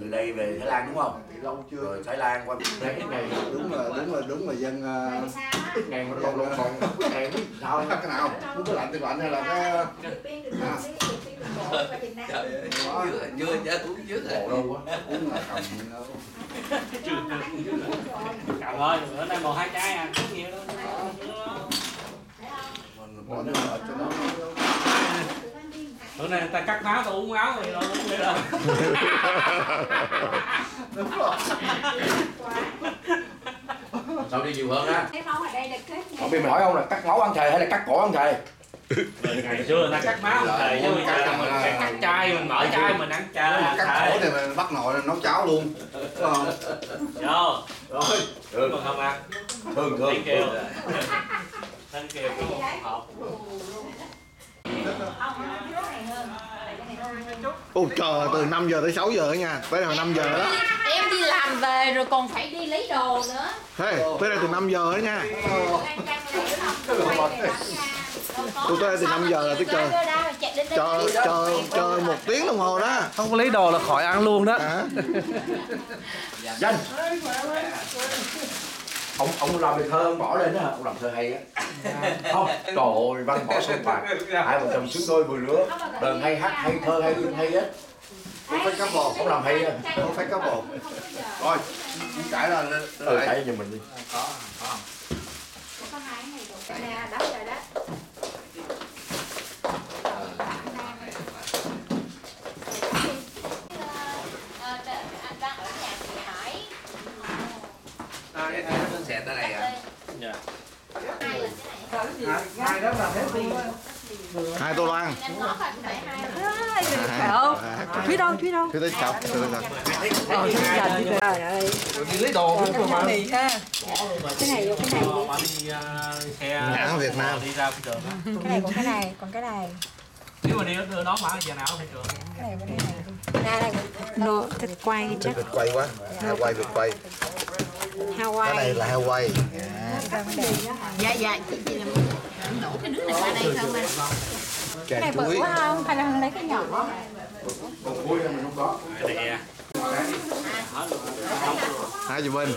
từ đây về Thái Lan đúng không? Lâu chưa? Rồi Thái Lan qua đây ít ngày đúng là đúng là đúng là dân uh, ít ngày mà lộn lộn lộn ít ngày biết sao? Cái nào? Muốn cái lạnh thì lạnh hay là cái Trời ơi, chưa, chưa, chưa, uống trước rồi. đâu á uống là cầm đâu. Cậu ơi, bữa nay một hai chai à, có nhiều đâu. bỏ nước ngọt cho nó Bữa nay người ta cắt máu, tôi uống máu thì đâu uống vậy đâu. đúng rồi sao đi nhiều hơn á Cái món ở đây là kết không biết mình hỏi ông là cắt máu ăn thề hay là cắt cổ ăn thề Ngày xưa người ta cắt máu mình thầy, chứ bây giờ mình cắt- cắt chai, mình mở chai, mình ăn chai. cắt cổ thì mình bắt nồi nấu cháo luôn Đúng không Vô, rồi nhưng mà không ăn. thường Tiếng thường kêu. Thanh kêu có một hộp. Ôi trời từ 5 giờ tới 6 giờ nha. Tới là 5 giờ đó. Em đi làm về rồi còn phải đi lấy đồ nữa. Thế, tới đây từ 5 giờ đó nha. Tôi tới đây từ 5 giờ là tôi chờ chờ chờ chờ một tiếng đồng hồ đó. Không có lấy đồ là khỏi ăn luôn đó. Danh ông ông làm bài thơ ông bỏ lên đó hả? ông làm thơ hay á. Không trời ơi văn bỏ sông bạc. Hai vợ chồng xứng đôi vừa lứa đờn hay hát hay thơ hay im hay hết không phải cá bột ông làm hay á. không phải cá bột rồi cãi là lên ừ tại cho mình đi. Có hai ngày rồi. Nè, đó rồi đó. Ờ, anh đang ở nhà chị Hải. À, cái này nó xẹt ở đây à. Hai tô loan phải không Thúy đâu, Thúy đâu? Thúy tới chọc Thúy tới chọc Ờ, Thúy Trời ơi. lấy đồ cũng Cái mà này ha. Cái này vô cái này xe Nhãn Việt Nam. đi ra thị trường á. Cái này còn cái này, còn cái này. Nếu mà đi đưa đón mà giờ nào thị trường. Cái này cái này. Nè, này. Nô, thịt quay chắc. Vịt quay quá quay vịt quay Hawaii. cái này là heo quay Dạ dạ chị chị làm đổ cái nước này qua đây không anh? Cái này bự quá không? Hay là lấy cái nhỏ? còn vui mình không có Nè. hai gì bên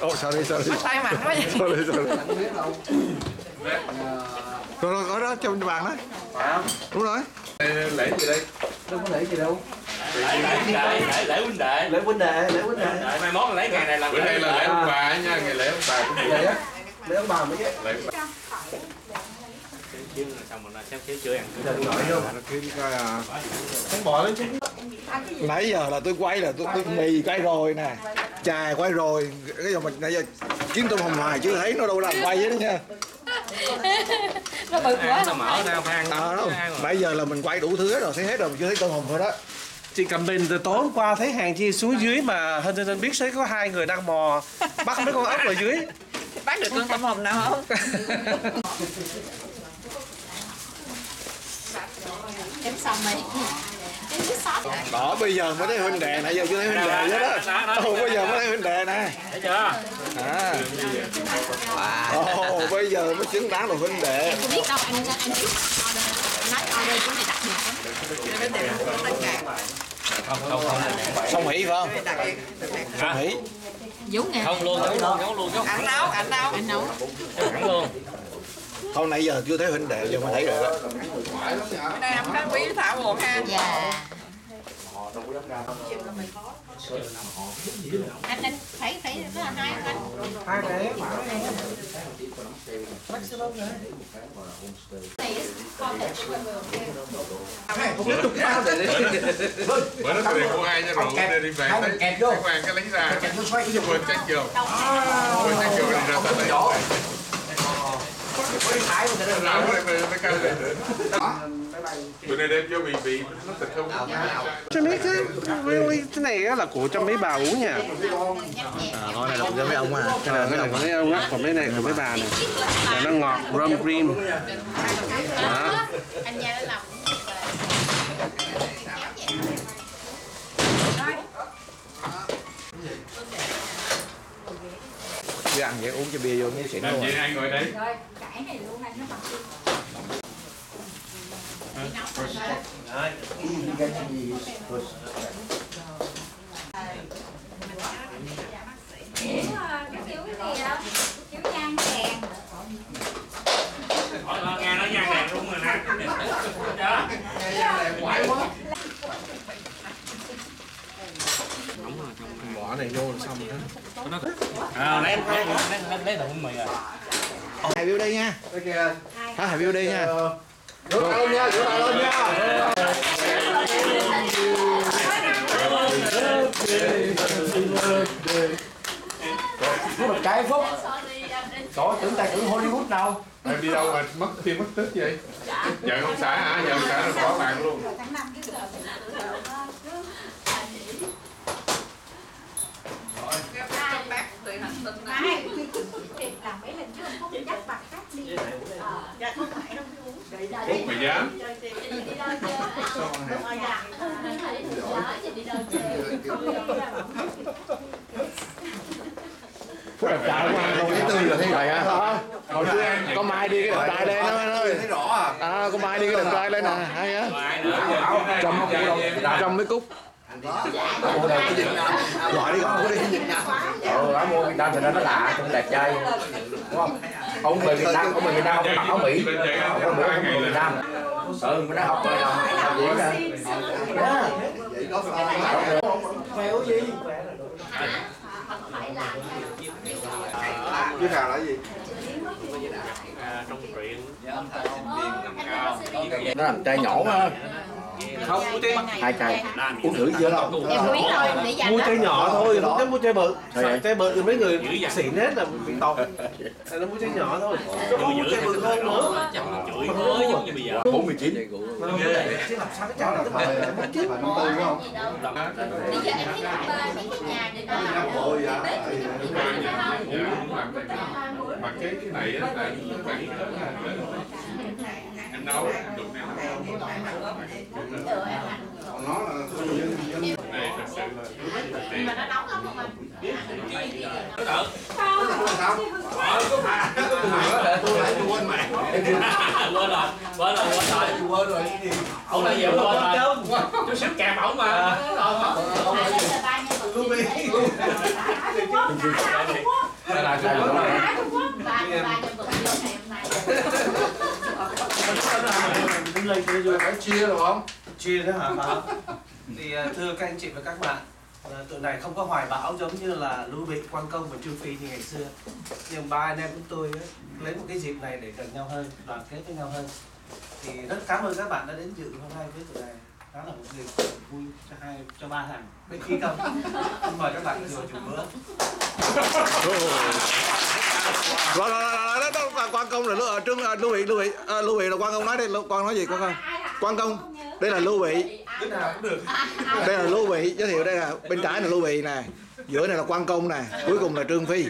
Ồ, sorry, sorry. Tay mạnh quá vậy. sorry, sorry. Rồi, rồi, có đó, trong bàn đó. Đúng rồi. Lễ gì đây? Đâu có để gì đâu. Lễ lễ lễ lễ lễ huynh đệ. Lễ huynh đệ, lễ huynh đệ. Mai mốt lấy ngày này làm Bữa nay là lễ ông bà nha, ngày lễ ông bà cũng Vậy á. Lễ ông bà mới chứ. lễ ông bà. chiếu xong rồi nó xếp chiếu chưa ăn. Nãy giờ là tôi quay là tôi, tôi mì quay rồi nè. Chài quay rồi. Cái giờ mình nãy giờ kiếm tôm hồng hoài chưa thấy nó đâu làm quay hết đó nha. Nó bự quá. Nó mở ra phải ăn. À. Nãy giờ là mình quay đủ thứ hết rồi, thấy hết rồi, chưa thấy tôm hồng thôi đó. Chị cầm bình từ tối hôm qua thấy hàng chi xuống dưới mà Huntington biết thấy có hai người đang mò bắt mấy con ốc ở dưới Bắt được con tôm hùm nào không? Em xong rồi. Em cứ sót. Đó, bây giờ mới thấy huynh đệ, nãy giờ chưa thấy huynh đệ hết đó. Ồ, bây giờ mới thấy huynh đệ nè. Thấy chưa? À. Ồ, bây giờ mới xứng đáng là huynh đệ. Em biết đâu anh anh order. Nói order của này đặc biệt lắm. Không không không. Xong hỷ phải không? Xong hỷ. Vũ nè. Không luôn, nấu luôn, nấu luôn, nấu Anh nấu, anh nấu. Anh nấu. thẳng luôn. Không, nãy giờ chưa thấy huynh đệ, giờ mới thấy rồi đó. Này không có quý thảo buồn ha. Dạ. Anh anh phải phải rất là hay anh. hai cái Này. Con thịt của mình Bữa đó đi mua hai nha rượu để đi về vô. cái quan cái lấy ra. Quên chắc vô. Quên chắc vô đi ra tới đây cho mấy cái cái này là của cho mấy bà uống nha À, thôi này là cho mấy ông à. Cái này ông của mấy ông á còn mấy này của mấy bà này là nó ngọt rum cream đó Chứ ăn vậy uống cho bia vô mới xịn luôn. à. hai ngồi đây cải này luôn anh nó bằng Đấy. cái gì cái kiểu cái gì đó kiểu nhang đèn nghe nó nhang đèn đúng rồi nè. Đó. bỏ này vô là xong rồi đó À, lấy lấy lấy lấy lấy thùng mì rồi. Hải Bill đây nha. Hả Hải Bill đây nha. Rửa tay lên nha rửa tay lên nha. Có một cái phúc. Trời tưởng ta tưởng Hollywood đâu Em đi đâu mà mất tiền mất tích vậy? Vợ ông xã hả? Vợ ông xã rồi bỏ bạn luôn. Này làm mấy lần chứ không có dắt bạc cắt đi. Út mày dám? Phúc đẹp trai quá Đâu thấy tươi là thấy vậy á. Hồi xưa em Có Mai đi cái đẹp trai lên. Anh ơi Thấy rõ à? À có Mai đi cái đẹp trai lên nè Hay á Ai nữa? Trong Trong mấy cúc Gọi đi gọi đi ừ, áo mua Việt Nam thì nó lạ, cũng đẹp trai Đúng không? Ông người Việt Nam, ông người Việt Nam ông mặc áo Mỹ Ông người Việt Nam Ừ, mình đã học rồi làm làm gì nè Mèo gì? Chứ nào là gì trong truyện. Nó làm trai nhỏ quá không mua chai. Hai chai. Uống thử chưa đâu em quý rồi để dành mua chai nhỏ thôi không dám mua chai bự. Vậy? chai bự thì mấy người xỉn hết là bị Tại nó mua chai nhỏ thôi. Nó không mua chai bự hơn nữa. Chửi mới giống như bây giờ. 49 chứ làm sao cái chai nó phải mất chứ bây giờ em thấy ba mấy cái nhà dạ, làm cái này á là nó phải em nấu đụng em này thật sự là mà nó nóng lắm không anh Quên rồi, quên rồi, quên rồi. Quên rồi Ông là gì quên rồi. Chú sức kèm ổng mà. Tại đi là ba nhân vật chính Đây là chai nhỏ ba ba nhân vật chính ngày hôm rồi Phải chia đúng không? chia đó hả? Thì thưa các anh chị và các bạn tụi này không có hoài bão giống như là lưu bị quan công và trương phi như ngày xưa nhưng ba anh em chúng tôi lấy một cái dịp này để gần nhau hơn, đoàn kết với nhau hơn. Thì rất cảm ơn các bạn đã đến dự hôm nay với tụi này đó là một dịp vui cho hai cho ba thằng. Bên khi không? Xin mời các bạn ngồi chủ bữa Rồi rồi rồi rồi đó là quan công là lưu, trương à, lưu bị lưu bị à, lưu bị là quan công nói đây quan nói gì quan công? Quan công đây là lưu bị cái nào cũng được. Đây là lưu bị giới thiệu đây là bên trái là lưu bị nè giữa này là quan công nè cuối cùng là trương phi.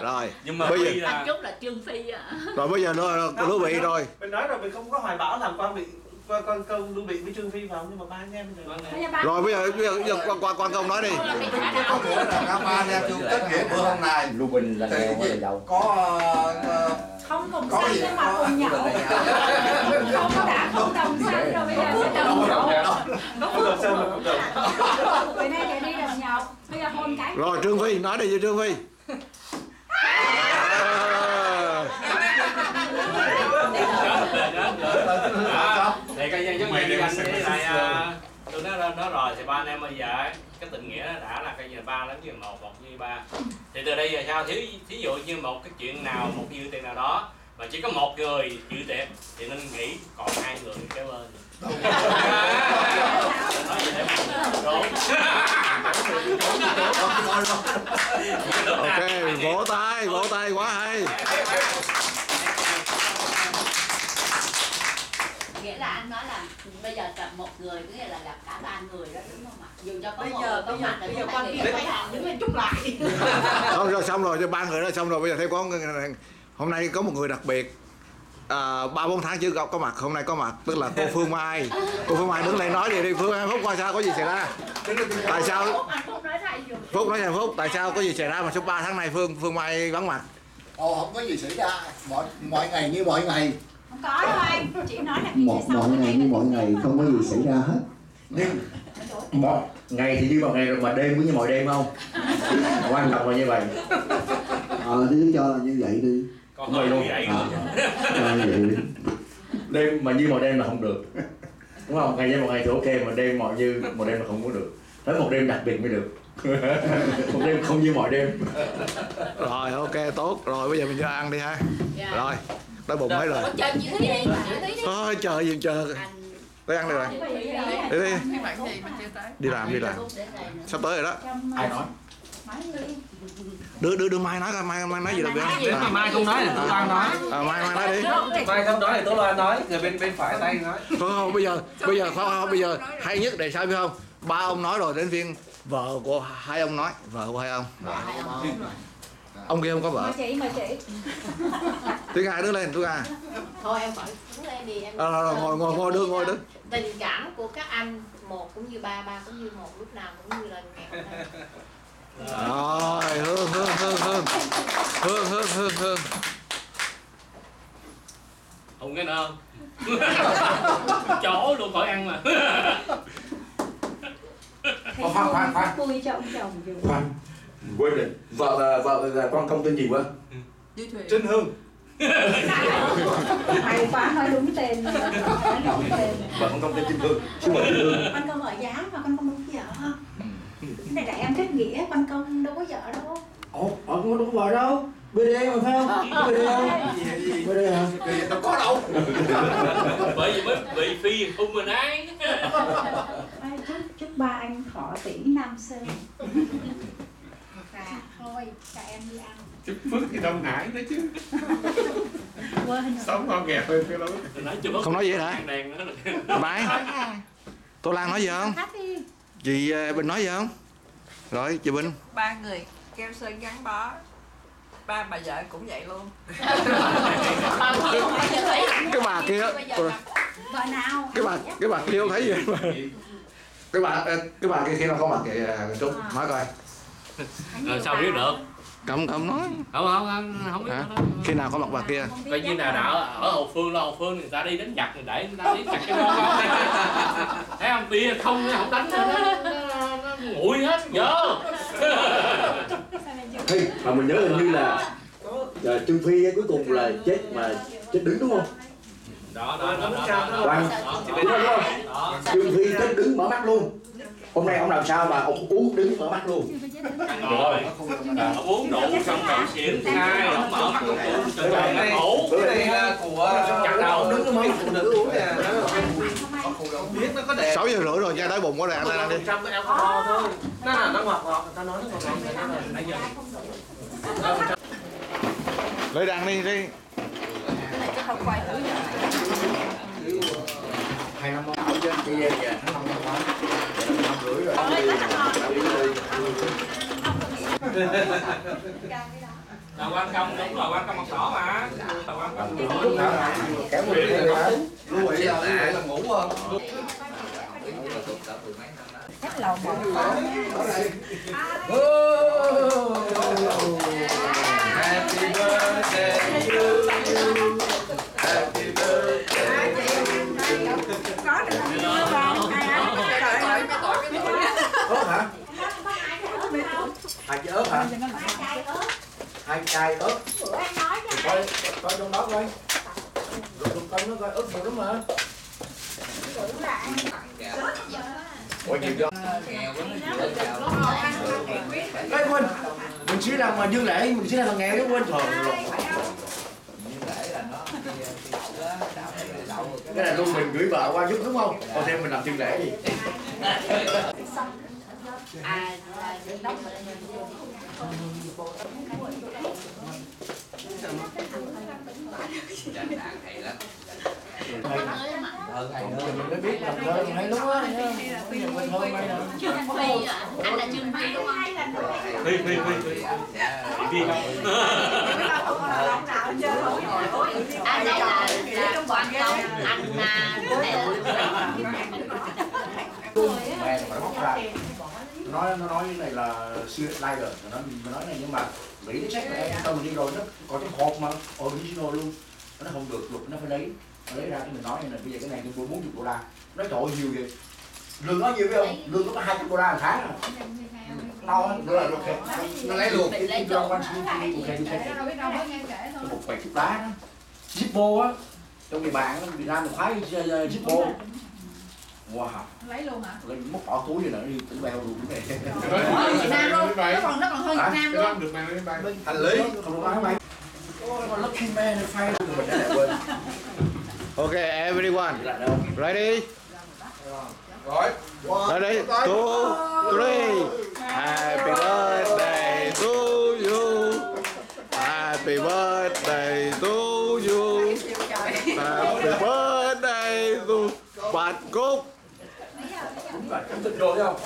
Rồi Nhưng mà bây giờ là chút là trương phi rồi bây giờ nó là lưu bị rồi. mình nói rồi mình không có hoài bão làm quan bị quan quan công lưu bị với trương phi vào nhưng mà ba anh em rồi rồi bây giờ bây giờ, bây giờ quan, quan, quan công nói đi. Có nghĩa là cả ba anh em chung kết nghĩa bữa hôm nay. Lưu Bình là nghèo hay là giàu? có ờ, không cùng có xanh nhưng mà cùng nhậu không có đã không đồng xanh rồi bây giờ sẽ đồng nhậu không được bữa nay để đi đồng nhậu bây giờ hôn cái. Rồi trương phi nói đi cho trương phi Đó. thì coi như giống Mày như đem anh sẵn với lại à, tôi nói nói rồi thì ba anh em bây giờ cái tình nghĩa nó đã là coi như là ba lớn như một một như ba. Thì từ đây giờ sao? Thí thí dụ như một cái chuyện nào một dự tiệc nào đó mà chỉ có một người dự tiệc thì nên nghĩ còn hai người kế bên gì đúng. Ok vỗ tay vỗ tay quá hay nghĩa là anh nói là bây giờ gặp một người có nghĩa là gặp cả ba người đó đúng không ạ? Dù cho có bây một giờ người có mặt thì bây giờ điểm người phải hàng. đứng lên chúc lại. Xong rồi xong rồi cho ba người đó xong rồi bây giờ thấy có hôm nay có một người đặc biệt. À, ba bốn tháng chưa có, có mặt hôm nay có mặt tức là cô Phương Mai. Cô Phương Mai đứng lên nói gì đi. Phương Mai Phúc coi sao? Có gì xảy ra? Tại sao? Anh phúc nói cho Phúc tại sao có gì xảy ra mà số 3 tháng này Phương Phương Mai vắng mặt? Ồ không có gì xảy ra. Mọi mọi ngày như mọi ngày không có đâu anh. Chị nói là một mọi ngày như mọi ngày không có gì xảy ra hết. Nhưng một ngày thì như mọi ngày rồi mà đêm cũng như mọi đêm không? Quan trọng là như vậy. Ờ thì cứ cho là như vậy đi. Còn hơi luôn vậy. À, cho như vậy đi. Đêm mà như mọi đêm là không được. Đúng không? Ngày như một ngày thì ok mà đêm mọi như một đêm là không có được. Phải một đêm đặc biệt mới được. Một đêm không như mọi đêm. Rồi ok tốt. Rồi bây giờ mình vô ăn đi ha. Dạ. rồi đói bụng mấy rồi. Ủa, chờ chị Thúy đi chị Thúy đi thôi chờ gì chờ tới ăn đi rồi. Đi đi. Đi làm đi làm. Sắp tới rồi đó. Ai nói? Đưa đưa đưa mai nói coi. Mai mai nói gì được Nếu mà mai không nói thì Tố Loan nói. À, mai mai nói đi. Mai không nói thì Tố Loan nói. Người bên bên phải tay nói. Không, không? Bây giờ bây giờ không, không? Bây giờ hay nhất để sao biết không? Ba ông nói rồi đến phiên vợ của hai ông nói. Vợ của hai ông. Rồi. Ông kia không có vợ. Chị mời chị. Tiếng ai đứng lên tiếng ai thôi em khỏi. Xuống đây đi em Ờ, rồi, rồi, ngồi ngồi ngồi đứng ngồi đứng. tình cảm của các anh một cũng như ba ba cũng như một lúc nào cũng như là nghèo rồi hương hương hương hương. Hương hương hương hương. Không cái nào chỗ luôn khỏi ăn mà. Khoan khoan khoan. chồng dù khoan quên rồi vợ vợ vợ con công tên gì đi thuyền Trinh Hương. Hay quá nói đúng tên. Nói đúng tên. Vợ con công tên Trinh Hương. Chứ Trinh Hương. Con công ở giáo mà con công đúng vợ ha? Cái này là em kết nghĩa con công đâu có vợ đâu. Ồ ở con đâu có vợ đâu. BD mà phải không? BD không? BD hả? Đâu có đâu. Bởi vì mới bị phi hung mình ấy Ai, chúc chúc ba anh thọ tỷ nam sơn thôi cho em đi ăn. Chút phước thì Đông Hải đó chứ. Quên rồi. Sống ngon nghèo hơn cái đó Tôi nói chưa Không nói gì hả? là mai tô lan nói gì không? Hát đi. Chị ờ, bình nói gì không? Rồi chị bình. Ba người keo sơn gắn bó. Ba bà vợ cũng vậy luôn. Cái bà kia. vợ nào. Cái bà cái bà kia không thấy gì. Cái bà ờ, cái bà kia khi nào có mặt kìa trúc nói coi rồi sao biết được? Cầm cầm nói. Không không không không biết hả? đâu. khi nào có mặt bà kia? Coi như là đã ở, hậu phương là hậu phương người ta đi đánh giặc thì để người ta đi chặt cái món không thấy không? Bia không không đánh nữa. Nó, nó, nó nguội hết giờ Hey, mà mình nhớ hình như là uh, Trương Phi ấy, cuối cùng là chết mà chết đứng đúng không? đó đó đó đó, đó, Hoàng đó, đúng không? đó. Trương Phi chết đứng mở mắt luôn. Hôm nay ông làm sao mà ông uống đứng mở mắt luôn. ngồi ông uống rượu xong cậu xỉn hai ông mở mắt ông Cái ơi này, ngủ cái này là của chặt đầu đứng mấy phụ nữ uống nè Nó biết nó có để sáu giờ rưỡi rồi ra đói bụng quá rồi ăn ăn đi trăm alcohol thôi Nó là nó ngọt ngọt, người ta nói nó ngọt ngọt người ta nói là nãy giờ lấy đăng đi đi Hai năm ở trên đi về về nó không có năm rưỡi rồi. là quan công đúng rồi quan công mặt đỏ mà là quan công là kéo. Lưu là là ngủ không? chắc lầu một Happy birthday to you Happy birthday có được chưa không ai ăn trời ơi Ớt hả? Hai trái ớt hả? Hai chai ớt. Coi coi trong đó coi. Lục coi nó coi ớt nhiều lắm mà. Ủa nhiều chưa? Ê quên, mình chỉ làm mà dương lễ mình chỉ làm thằng nghèo chứ quên rồi. Cái này luôn mình gửi vợ qua giúp đúng không? Còn thêm mình làm dương lễ gì? À là đóng Mình mới biết làm thơ mình đúng á. Mình thơ may là Phi anh là Trương Phi đúng không phi phi phi phi phi không anh này là là quan công anh là này là phải nói nó nói cái này là xưa lai rồi nó nó nói này nhưng mà mỹ nó check lại tao mình đi rồi nó có trong hộp mà original luôn. Nó không được luật nó phải lấy nó lấy ra cái mình nói như này bây giờ cái này tôi bốn chục đô la. Nó trời ơi, nhiều vậy. Lương nó nhiều biết không? Lương nó có hai chục đô la một tháng à? Á nữa là luật nó lấy luôn cái cái cơ quan viên của thầy cái một bảy chục đá Zippo á trong địa bàn Việt Nam mình khoái Zippo wow lấy luôn hả lấy móc bỏ túi rồi nữa đi tỉnh bèo luôn cái này Ở Việt Nam luôn nó còn nó còn hơn? Việt Nam luôn được mang lên bay hành lý không được máy bay ôi mà lucky man nó phai luôn mình đã quên Ok, everyone. Ready? rồi Ready? Two, three. Happy birthday to you. Happy birthday rồi chủ tịch đôi thấy không?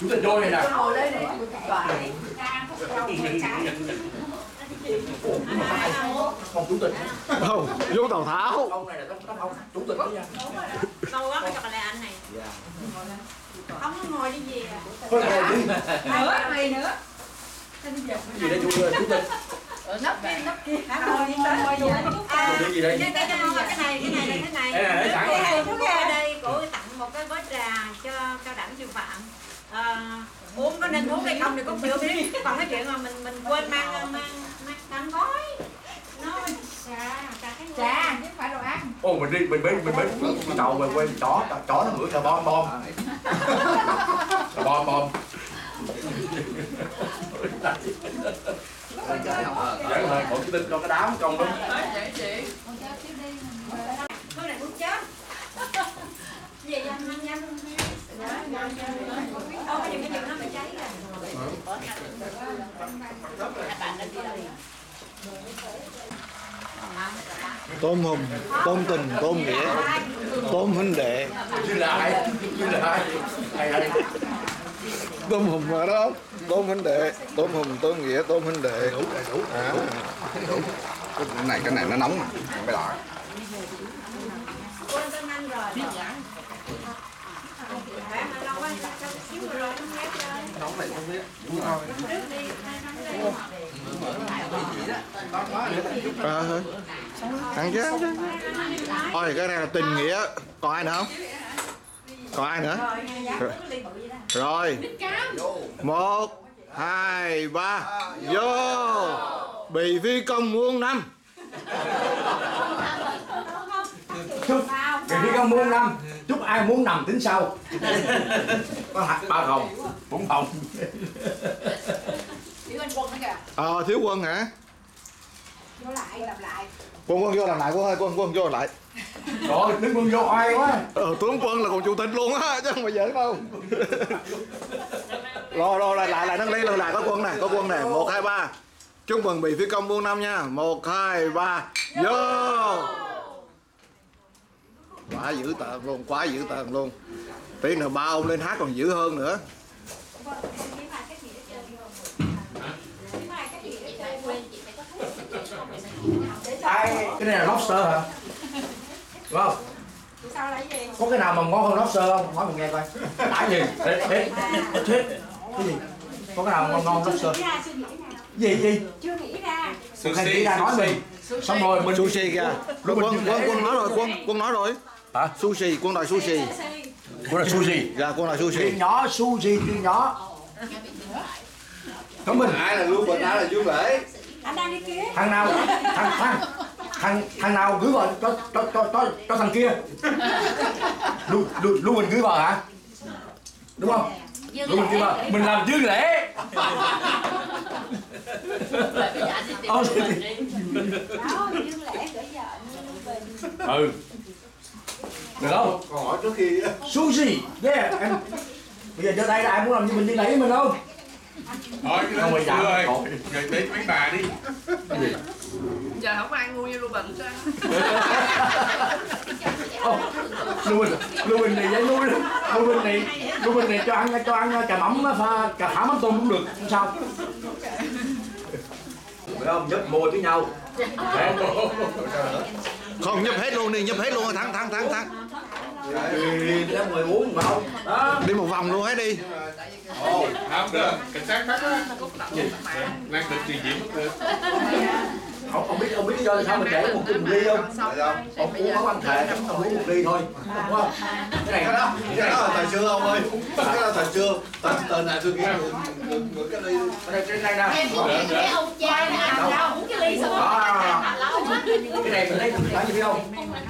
Chủ tịch đôi này nè ngồi đây đi không chủ tịch. Không, vô Tàu Tháo. ông này là tóc ông chủ tịch đó nha. Lâu quá mới gặp lại anh này. Dạ. Không có ngồi đi về. À thôi ngồi đi. Nữa mày nữa. Gì đây chủ chủ tịch? Ở nấp kia nấp kia. Ngồi đi ngồi đi. À Ngồi đi gì đây? Cái cái cái cái này cái này là thế này Đây này, lấy sẵn cái rồi. này trước ở đây cổ tặng một cái bó trà cho cao đẳng sư phạm à, uống có nên uống hay không thì cũng chưa biết còn cái chuyện mà mình mình quên mang mang mang mang gói. Nó trà trà chứ phải đồ ăn. Ô mình đi mình bên mình bên cái tàu mình quên chó chó nó ngửi cà bom bom. Cà bom bom. Vậy rồi, bộ tịch cho cái đám trong đó. Vậy chị. Cái này cũng chết. Về ăn ăn nhanh Tôm hùm, tôm tình, tôm nghĩa, tôm huynh đệ. Tôm hùm mà đó. Tôm huynh đệ, tôm hùm, tôm nghĩa, tôm huynh đệ. Đủ, đủ. À. cái này cái này nó nóng mà cái loại quên tên anh rồi Bạn mà lâu quá sao xíu rồi rồi không ghét chơi không biết đúng rồi. Ăn chứ. Thôi, cái này là tình nghĩa. Còn ai nữa không? Còn ai nữa? rồi Rồi. Một, hai, ba. Vô. Bị phi công muôn năm chúc vì đi con muôn năm chúc ai muốn nằm tính sau có hạt ba hồng bốn hồng chỉ anh quân nữa kìa Ờ, thiếu quân hả? vô lại lặp lại Quân quân vô làm lại quân ơi, quân quân vô làm lại. rồi đứng quân vô oai quá Ờ, tướng quân là còn chủ tịch luôn á, chứ không phải giỡn đâu. rồi rồi lại lại lại nâng ly lại lại có quân này, có quân này, một hai ba. Chúc mừng bị phi công muôn năm nha. Một hai ba. Vô. Quá dữ tợn luôn, quá dữ tợn luôn. Tí nữa ba ông lên hát còn dữ hơn nữa. ai? Cái này là lobster hả? Đúng không sao lại gì có cái nào mà ngon hơn lobster không? Nói mình nghe coi. Đã gì thế thế thế cái gì? Có cái nào ngon ngon hơn lobster? Gì gì? Chưa nghĩ ra thấy nghĩ ra nói mình. Xong rồi mình Sushi kìa. Quân quân quân nói rồi, quân quân nói rồi. Hả? Sushi, quân đòi sushi. của là sushi Dạ, quân đòi sushi. Tiên nhỏ sushi tiên nhỏ. Thông minh. Ai là lưu bình ai là dương lễ anh đang đi kia thằng nào? Thằng thằng thằng thằng nào gửi vào cho cho cho cho, cho thằng kia. Lưu lưu lưu mình gửi vào hả? Đúng không? Lưu mình gửi vào. Mình làm dương lễ. Ờ, dương lễ. Gửi vợ Lưu Bình. Ừ được không? Còn hỏi trước khi sushi yeah em bây giờ cho tay là ai muốn làm như mình đi lấy mình không? Thôi cái đó chưa Thôi. rồi đến mấy bà đi. Giờ không ăn ngu như lưu bình sao lưu bình lưu bình này vậy lưu bình lưu bình này lưu bình này cho ăn cho ăn cà mắm pha cà phả mắm tôm cũng được không sao. Phải không? Nhấp môi với nhau. Không nhấp hết luôn đi, nhấp hết luôn thắng thắng thắng thắng. Đi một vòng luôn hết đi. Ồ, không được cảnh sát bắt á đang được trình diễn mất được ông, ông biết ông biết lý do tại sao mình để một cái một ly không? Ông uống máu ăn thể ông uống một ly thôi đúng không? Cái này cái đó cái đó là thời xưa ông ơi. Cái đó là thời xưa. Thời thời này tôi nghe người cái ly cái này cái này nè. Thấy ông cha nè uống cái ly xong À. cái này mình thấy phải gì biết không?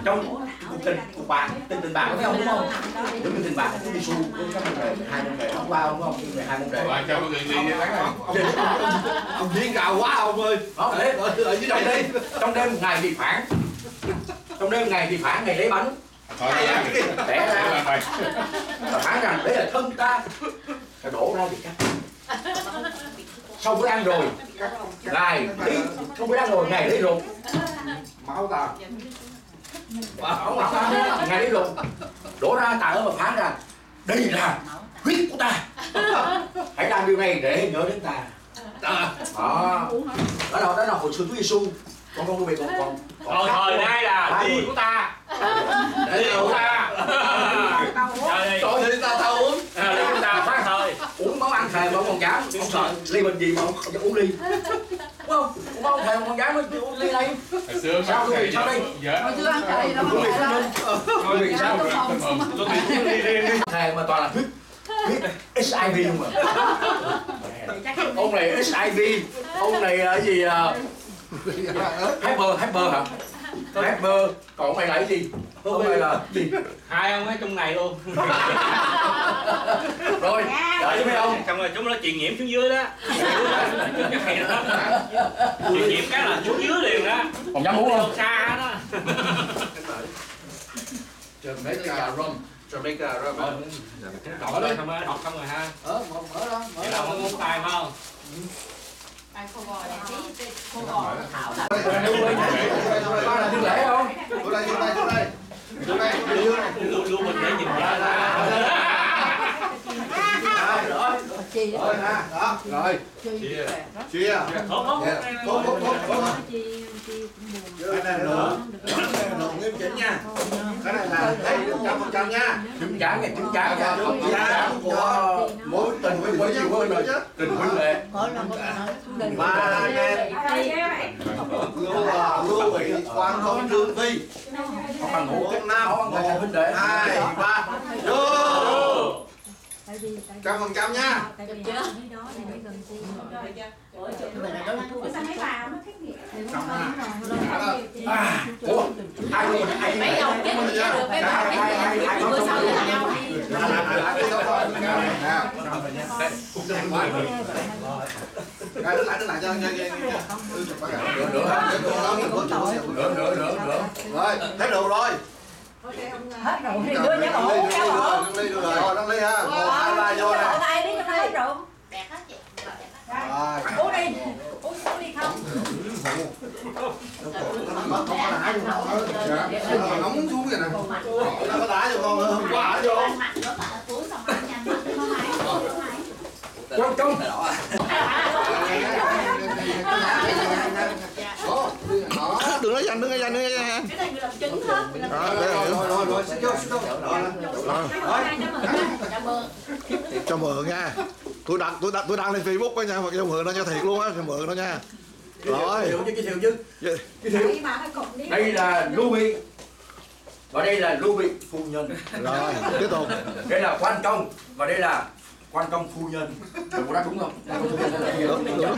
Trong tình cuộc bạn tình tình bạn có thấy không? Đúng không đúng như tình bạn đi môn đề hai môn đề hôm qua đúng không? Về hai môn đề Bạn cho mọi người đi đi ông viên gào quá ông ơi. Đó đấy ở ở dưới trong đây đêm trong đêm ngày bị phản trong đêm ngày bị phản ngày lấy bánh. Đi đi. đẻ Để ra. Và phán rằng đấy là thân ta. Rồi đổ ra bị cắt sau bữa ăn rồi. Ngày lấy sau bữa ăn rồi ngày lấy ruột. Máu ta ông bảo ta ngày lấy ruột đổ ra tạ ơn và phán rằng đây là huyết của ta. Hãy làm điều này để nhớ đến ta. Đó. Đó là đó là hồi xưa Chúa Giêsu con con về còn còn Rồi thời nay là đi của ta. Đi của ta. Trời ơi, ta tao uống À, Đi của ta phát thôi uống. Máu ăn thề mà ông còn dám ông sợ ly bình gì mà ông không uống ly không máu ăn thề mà còn dám uống ly này Hồi xưa Sao thầy bị sao đây? Dạ. Hồi xưa ăn thầy đâu có phải tôi bị sao hồn. tôi bị uống ly riêng đi thề mà toàn là huyết huyết HIV không à ông này HIV ông này là gì à, hyper hyper hả hyper còn ông này là cái gì? Ông này là gì? Hai ông ấy trong này luôn. Rồi đợi cho mấy ông. Xong rồi chúng nó truyền nhiễm xuống dưới đó. Truyền nhiễm cái là xuống dưới liền đó. Còn dám uống không? Xa đó. Jamaica rum. Jamaica rum. Đọc rồi không á, đọc xong rồi ha. Ờ mở mở đó mở Vậy là không muốn tay phải không? ba là thiên lễ không vô đây vô đây vô đây vô đây vô đây lưu mình để nhìn ra ra rồi rồi ha đó rồi Chia. chia Hốt hốt Dạ. Hốt, hốt, cái này là cái nghiêm chỉnh nha cái này là đây trăm phần trăm nha chứng trả này chứng trả nha chứng trả của mối tình với với nhiều hơn rồi tình huynh đệ ba anh em lưu lưu bị quan thông trương phi không bằng ngủ một năm không hai ba đệ hai ba vô trăm phần trăm nha à mấy được mấy bà bữa sau nhau cái đứng lại đứng lại cho nữa nữa nữa nữa nữa rồi thấy đủ rồi hết rồi thì đưa đưa cho bộ ly cho bộ đăng ly rồi đăng ly ha. Một hai ba vô nè. tay đi cho nó hết rượu đẹp hết chị. Rồi uống đi. Uống đi không? Không có đá vô không? Không muốn xuống vậy nè nó có đá vô con hôm qua vô không ai trong trong đừng nói danh đừng nói danh đừng nói danh này người làm trứng hết làm Đó, rồi rồi rồi rồi xin vô xin vô. Rồi. Cho mượn nha. Tôi đăng tôi đăng tôi đăng lên facebook đó nha. Mà cho mượn nó cho thiệt luôn á cho mượn nó nha. Giới rồi. thiệu chứ giới thiệu chứ. Dạ. đây là Ruby và đây là Ruby phu nhân. Rồi tiếp tục. Đây là quan công. Và đây là quan công phu nhân. Đúng không? Đúng không? Đây là đúng đúng đúng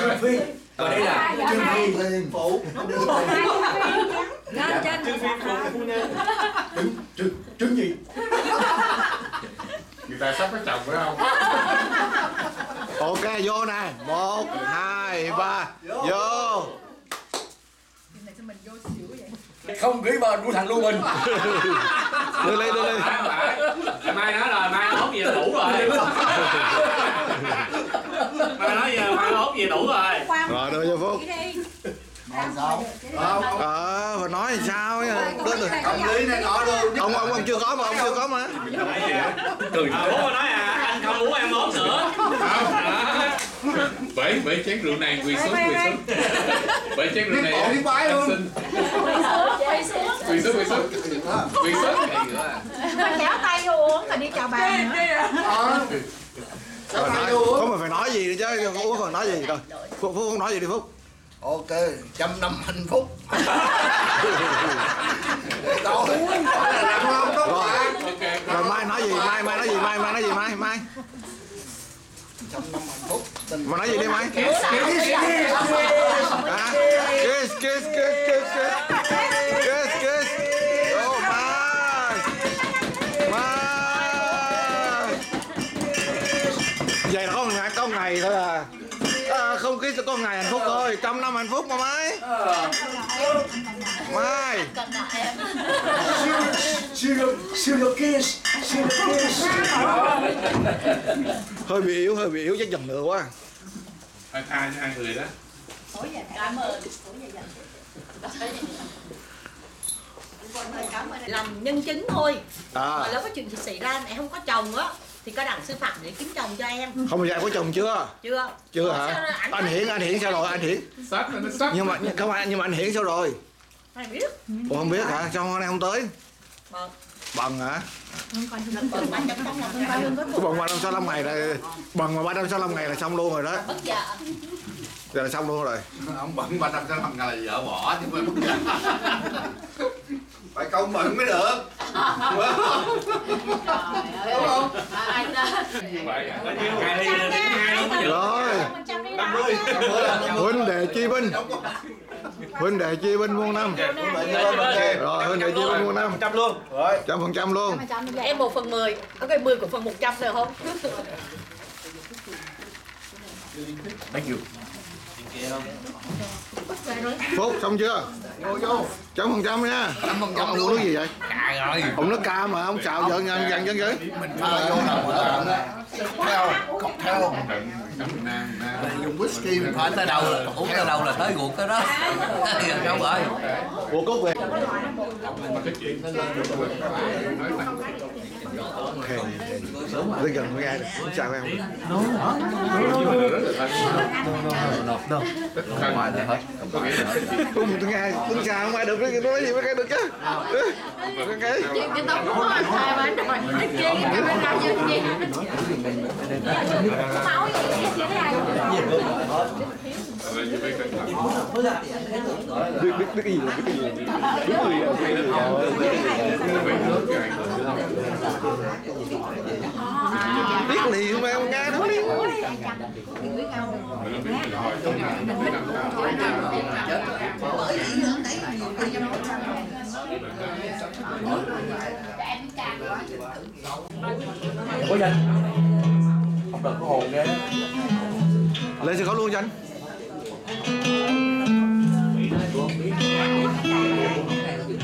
Trương Phi và đây là Trương Phi liên phủ lên. Trên Trương Phi phụ phu nhân trứng trứng trứng gì? Người ta sắp có chồng phải không? ok vô nè. Một hai ba. Vô. Không gửi bền của thằng Lưu Bình. Đưa lên đưa lên? Mai nói rồi, mai nó hốt gì là đủ rồi Mai nói giờ nó hốt gì đủ rồi rồi đưa cho phúc sao không ờ phải nói làm sao đến rồi công lý này nọ luôn ông ông ông chưa có mà ông chưa có mà cười À, bố nói à, anh không uống em hốt nữa À. Bảy bảy chén rượu này quỳ xuống quỳ xuống. Bảy chén rượu này. Bộ đi bái em luôn. xin. Quỳ xuống quỳ xuống. Quỳ xuống. mà chéo tay vô uống rồi đi chào bà nữa Sao nói, vô không mà phải nói gì chứ. Uống còn nói gì rồi phúc phúc không nói gì đi phúc. Ok trăm năm hạnh phúc. Làm không? Tốt Rồi. rồi mai nói gì? Mai mai nói gì? Mai mai nói gì? Mai mai. Trăm năm hạnh phúc. Mà nói gì đi mai? Kiss kiss kiss kiss kiss kiss kiss ngày có thôi à. À, không kiss có một ngày hạnh phúc thôi. Trăm năm hạnh phúc mà mai. Mai. Hơi bị yếu hơi bị yếu chắc dần nữa quá. Hai hai hai người đó. Cảm ơn làm nhân chứng thôi. À. Mà nếu có chuyện gì xảy ra mẹ không có chồng á thì có đặng sư phạm để kiếm chồng cho em. Không bao giờ có chồng chưa? Chưa. Chưa Sao hả ảnh anh hiển anh hiển sao rồi? Anh hiển? Nó sắp nhưng mà không phải nhưng mà anh hiển sao rồi? Mày biết. Ủa không biết hả? Sao hôm nay không tới? Bận. bận hả? Còn ba trăm phải bận ba trăm sáu mươi ngày là bận mà ba trăm sáu mươi ngày là xong luôn rồi đó. Bất dạ. Giờ là xong luôn rồi. Ông bận 365 ngày là vợ bỏ chứ không phải bất giận. Phải công bận mới được. trời ơi không? rồi huynh đệ chi binh huynh đệ chi binh muôn năm rồi huynh đệ chi binh muôn năm trăm luôn Rồi. trăm phần trăm luôn em một phần mười có cái mười của phần một trăm được không Thank you. Phúc xong chưa? Vô vô. trăm phần trăm nha. Trăm phần trăm ông luôn. nói gì vậy? Cà rồi. ông nói ca mà ông xạo giận dần dần dần dần Mình pha vô là mở theo, cọc theo. Mình dùng whisky mình pha tới đâu là uống tới đâu là tới ruột cái đó. Đâu rồi ủa cốt về. Mà cái chuyện nó lên được rồi nói tới gần mới nghe được không sao em nhưng mà rất là thân tất thân ngoài là hết có nghĩa là cái chuyện không tôi nghe tôi sao không ai được nó nói gì mới nghe được chứ cái cái cái tóc của anh hai bán rồi cái kia cái camera như gì máu gì cái thế này là như vậy cẩn thận biết biết biết cái gì biết cái gì biết cái gì biết cái gì biết liền mà em nghe nó liền Có danh. Không đợt có hồn ghê. lên sân khấu luôn cho anh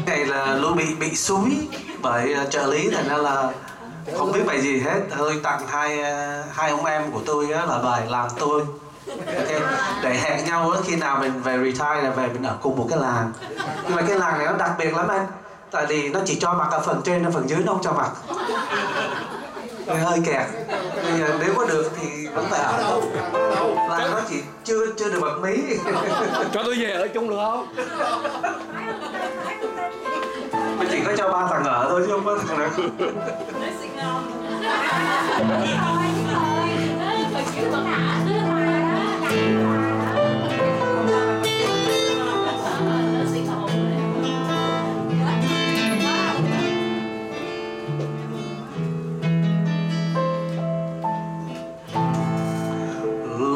này là Lưu bị bị xúi bởi uh, trợ lý thành ra là không biết bài gì hết. Hơi tặng hai uh, hai ông em của tôi á, là bài làm tôi. Ok để hẹn nhau á, khi nào mình về retire là về mình ở cùng một cái làng. Nhưng mà cái làng này nó đặc biệt lắm anh tại vì nó chỉ cho mặc ở phần trên phần dưới nó không cho mặc. Hơi- hơi kẹt. Bây giờ nếu có được thì vẫn phải ở. Làng nó chỉ chưa chưa được bật mí. Cho tôi về ở chung được không mình chỉ có cho ba thằng ở thôi chứ không có thằng nào.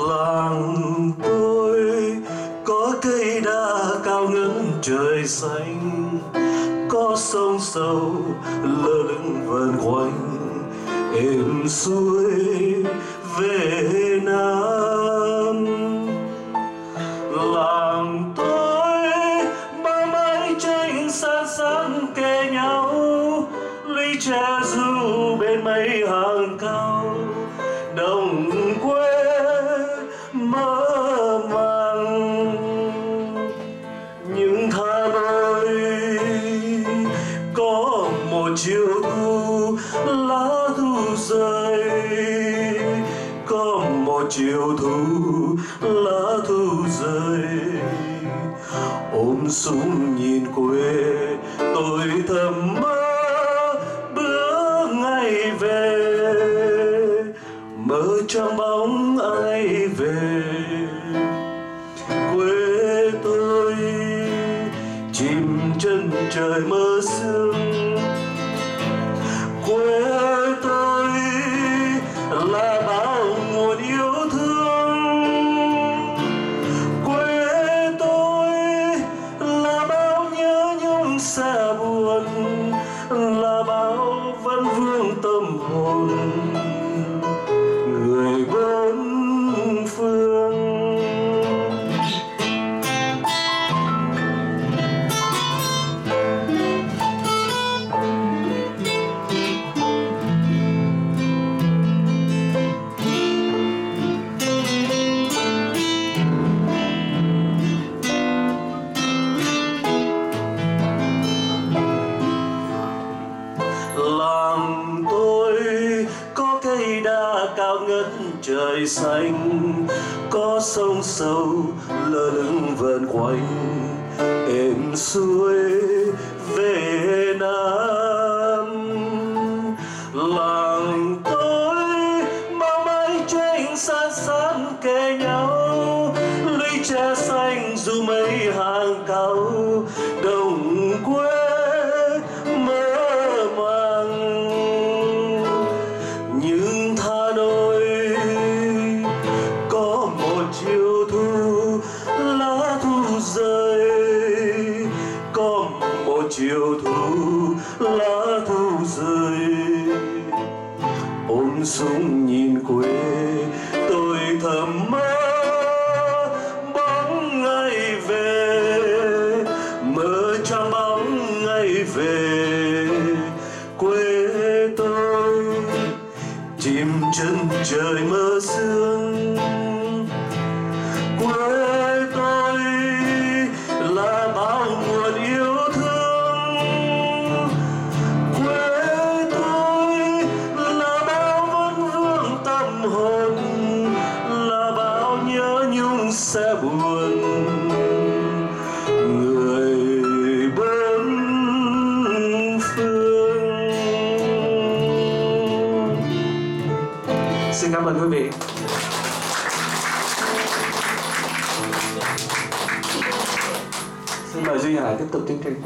Làng tôi có cây đa cao ngất trời xanh có sông sâu lơ lửng vần quanh êm xuôi về nam. lung súng nhìn quê, tôi thầm mơ bữa ngày về. Mơ trong bóng ai về, quê tôi chìm chân trời mơ mời duy hải tiếp tục chương trình.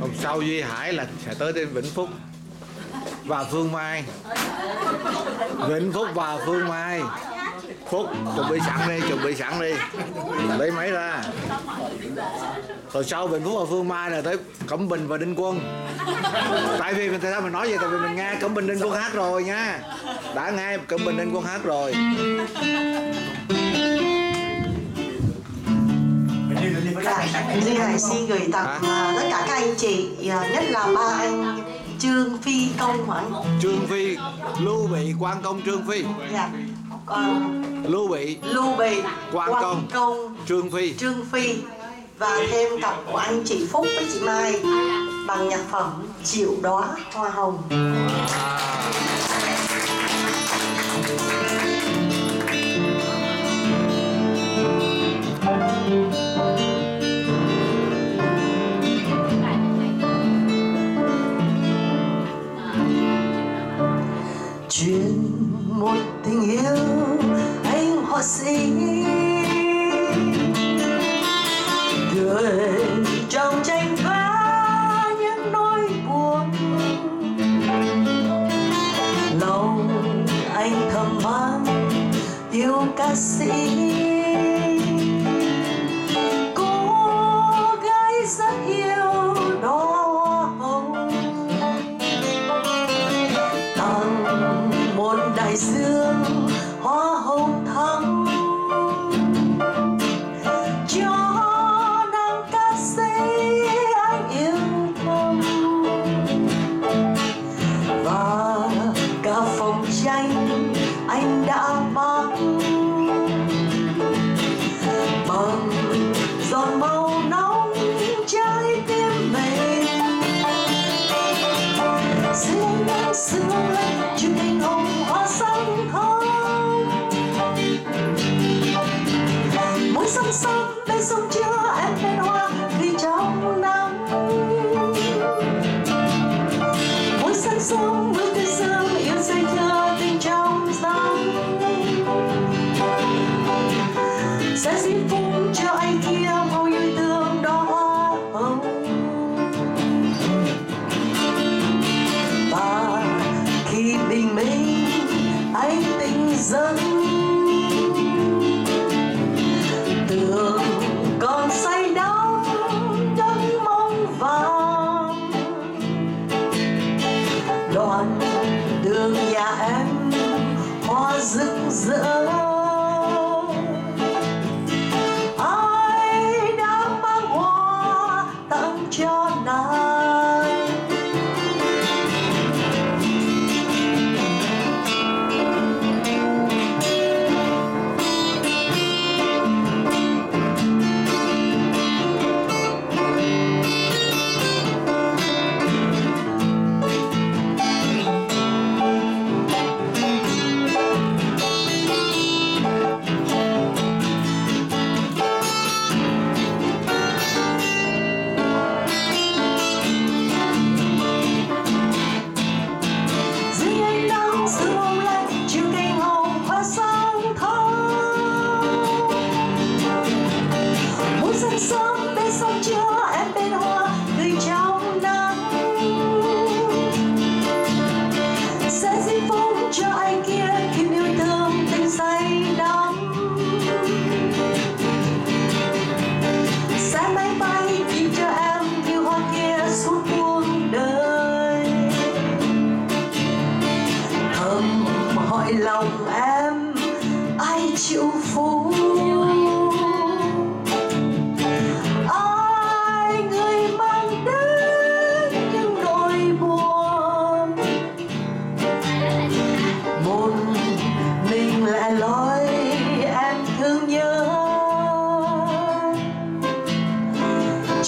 Hôm sau duy hải là sẽ tới đến vĩnh phúc và phương mai. Vĩnh phúc và phương mai. Phúc, chuẩn bị sẵn đi, chuẩn bị sẵn đi. Lấy máy ra rồi sau vĩnh phúc và phương mai là tới cẩm bình và đinh quân. Tại vì mình tại sao mình nói vậy? Tại vì mình nghe cẩm bình đinh quân hát rồi nha. Đã nghe cẩm bình đinh quân hát rồi. Duy Hải xin gửi tặng à, tất cả các anh chị, à, nhất là ba anh Trương Phi Công anh. trương phi lưu bị quan công trương phi. Dạ. Còn lưu bị Lưu Bị, Quang Công. Công, trương phi. Trương Phi và thêm cặp của anh chị Phúc với chị Mai bằng nhạc phẩm Triệu đóa hoa hồng. chuyện một tình yêu anh họa sĩ yêu ca mỗi sông sông bên sông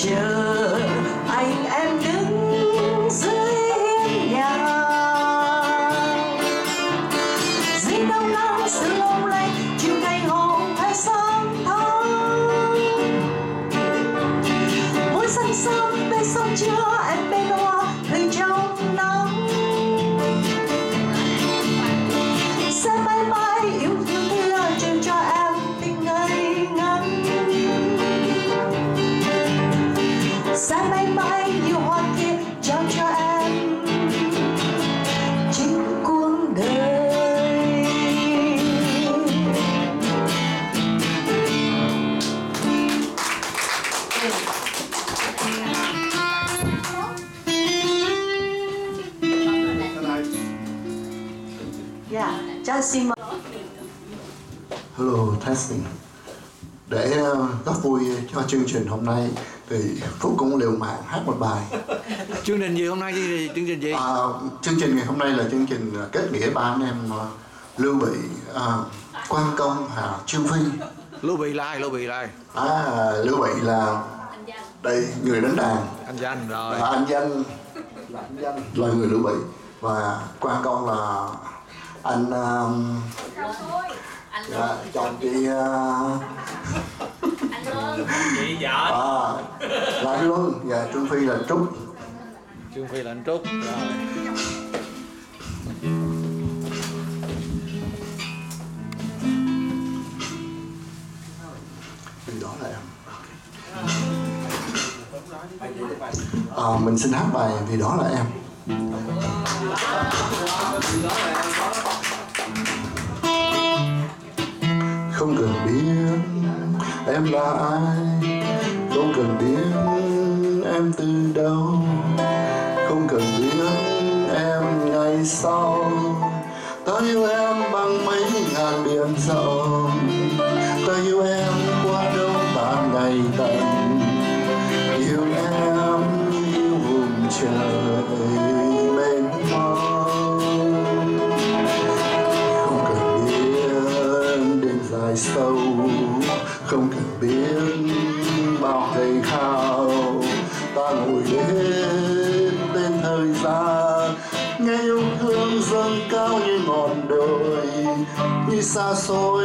chờ Testing. Để ờ, góp vui cho chương trình hôm nay thì Phúc cũng liều mạng hát một bài. chương trình gì hôm nay trình, chương trình gì À, chương trình ngày hôm nay là chương trình ờ, kết nghĩa ba anh em ờ, Lưu Bị, ờ, Quan Công và Trương Phi. Lưu Bị là ai Lưu Bị là ai À, Lưu Bị là đây người đánh đàn anh danh rồi và anh danh là anh danh là người Lưu Bị và Quan Công là anh um, dạ, chồng chị uh, chị vợ à, là anh Luân. Và Trương Phi là Trúc. Trương Phi là anh Trúc. Rồi. Vì đó là em à, mình xin hát bài vì đó là em không cần biết em là ai, không cần biết em từ đâu, không cần biết em ngày sau. Ta yêu em bằng mấy ngàn biển rộng như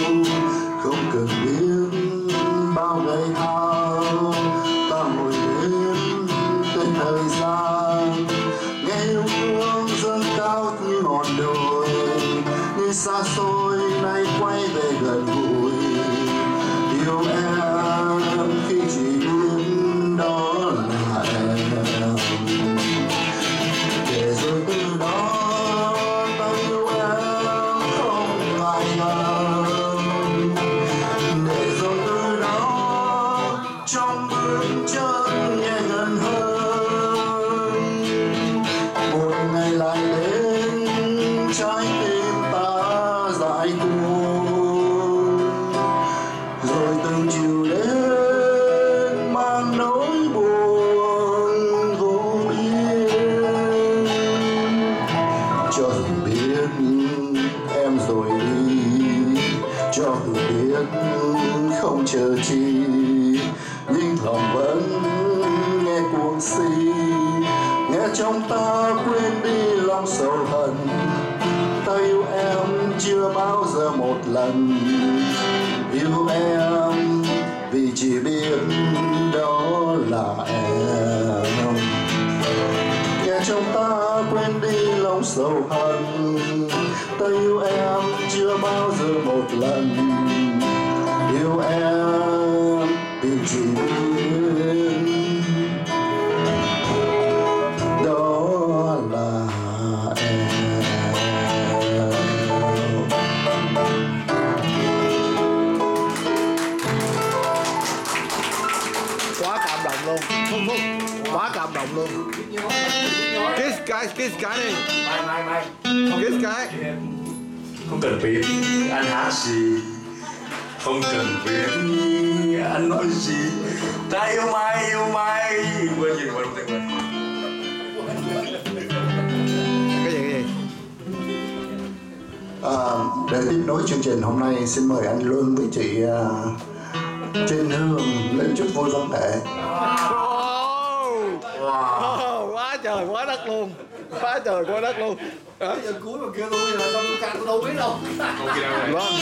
đêm dài cần biết anh hát gì không cần biết anh nói gì. Ta yêu mày yêu mày quên gì quên quên quên. Cái gì cái gì? À, để tiếp nối chương trình hôm nay xin mời anh Luân với chị à, Trinh Hương lên chút vui văn nghệ. wow. quá trời quá đất luôn. Quá trời quá đất luôn Đó. giờ cuối mà kêu tôi là tôi ca tôi đâu biết đâu Vâng.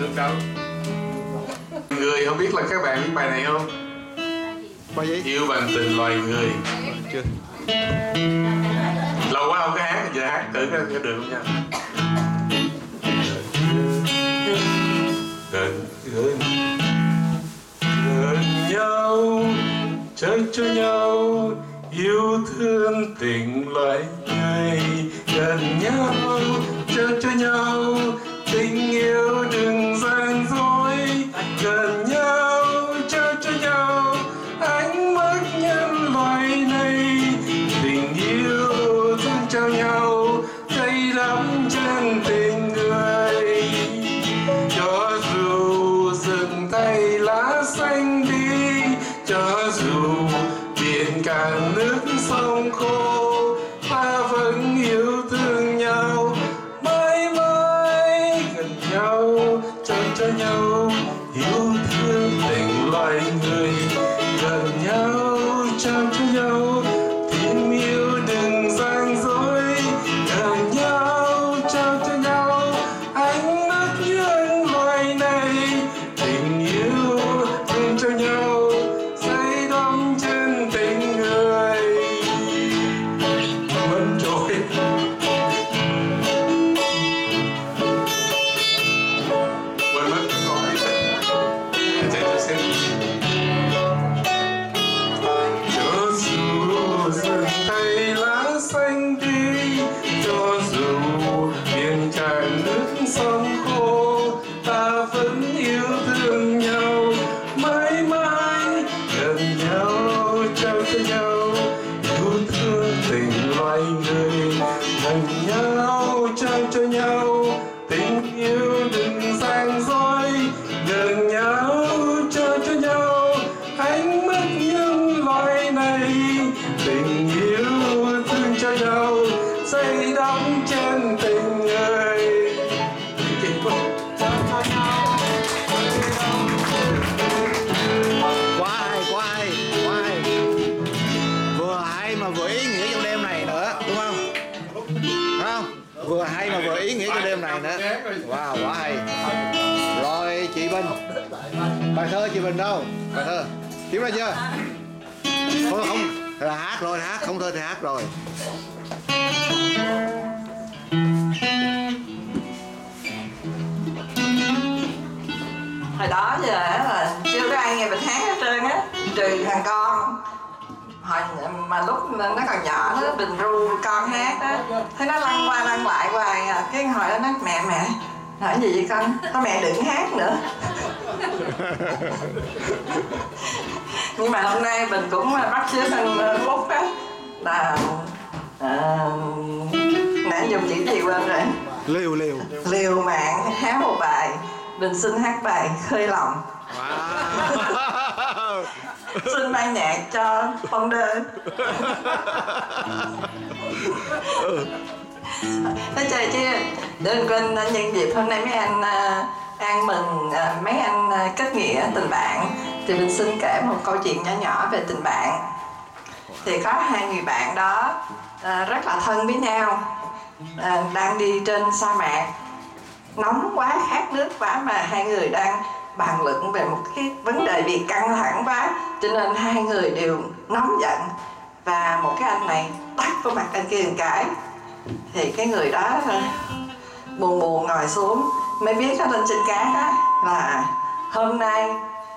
Được đâu Người không biết là các bạn biết bài này không? Bài gì? Yêu bằng tình loài người Chưa Lâu quá không có hát, giờ hát thử cái, cái được không nha Gần gần Gần nhau Chơi cho nhau Yêu thương tình loại người Gần nhau Chơi cho nhau. Tình yêu đừng gian dối. Gần nhau Chơi cho nhau. Ánh mắt nhân loại này. Tình yêu thương trao nhau. Say đắm chân tình người. Cho dù rừng tay lá xanh đi. Cho dù biển càng Bình bài thơ chị Bình đâu? Bài thơ. Kiếm ra chưa? Không không là hát rồi, hát. Không thơ thì hát rồi. Hồi đó giờ là chưa có ai nghe mình hát hết trơn á. Trừ thằng con. Hồi mà lúc nó còn nhỏ, nó bình ru con hát á. Thấy nó lăn qua, lăn lại hoài à. Cái hồi đó nó mẹ mẹ nói gì vậy con? Có mẹ đừng hát nữa. Nhưng mà hôm nay mình cũng bắt chước thằng phúc á. Là à, nãy dùng chữ gì quên rồi. Liều liều. Liều mạng hát một bài. Bình xin hát bài khơi lòng. Xin ban nhạc cho phong đơn Nói chơi chứ đừng quên nhân dịp. Hôm nay mấy anh à, ăn mừng à, mấy anh à, kết nghĩa tình bạn. Thì mình xin kể một câu chuyện nhỏ nhỏ về tình bạn. Thì có hai người bạn đó rất là thân với nhau đang đi trên sa mạc. Nóng quá, khát nước quá mà hai người đang bàn luận về một cái vấn đề bị căng thẳng quá. Cho nên hai người đều nóng giận. Và một cái anh này tắt vào mặt anh kia một cái thì cái người đó buồn buồn ngồi xuống mới biết ở lên trên cát á là hôm nay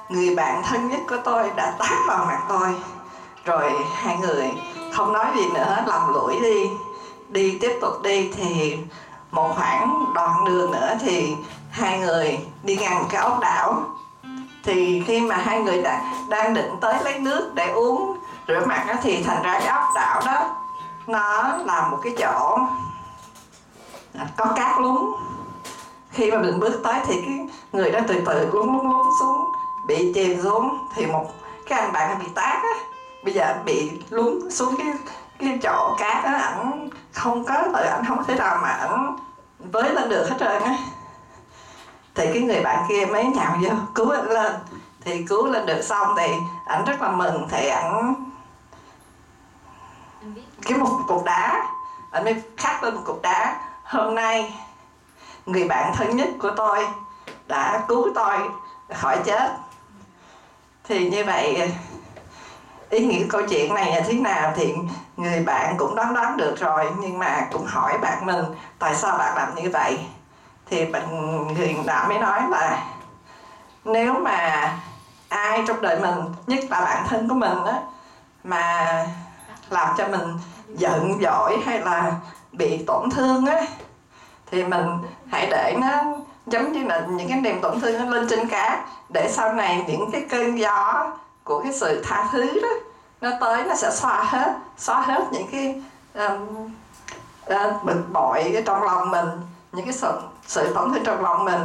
người bạn thân nhất của tôi đã tát vào mặt tôi. Rồi hai người không nói gì nữa lầm lũi đi. Đi tiếp tục đi thì một khoảng đoạn đường nữa thì hai người đi ngang cái ốc đảo. Thì khi mà hai người đã, đang định tới lấy nước để uống rửa mặt đó, thì thành ra cái ốc đảo đó nó là một cái chỗ à, có cát lún. Khi mà mình bước tới thì cái người đó từ từ lún lún lún xuống, bị chìm xuống. Thì một cái anh bạn bị tát á. Bây giờ anh bị lún xuống cái cái chỗ cát đó ảnh không có từ ảnh không có thể nào mà ảnh với lên được hết trơn á. Thì cái người bạn kia mới nhào vô, cứu anh lên. Thì cứu lên được xong thì ảnh rất là mừng, thì ảnh cái một cục đá. Anh mới khắc lên một cục đá, hôm nay người bạn thân nhất của tôi đã cứu tôi khỏi chết. Thì như vậy, ý nghĩa câu chuyện này là thế nào thì người bạn cũng đoán đoán được rồi, nhưng mà cũng hỏi bạn mình, tại sao bạn làm như vậy? Thì bạn người đã mới nói là, nếu mà ai trong đời mình, nhất là bạn thân của mình đó mà làm cho mình giận dỗi hay là bị tổn thương á thì mình hãy để nó giống như là những cái niềm tổn thương nó lên trên cá, để sau này những cái cơn gió của cái sự tha thứ đó nó tới nó sẽ xóa hết xóa hết những cái um, uh, bực bội ở trong lòng mình những cái sự, sự tổn thương trong lòng mình.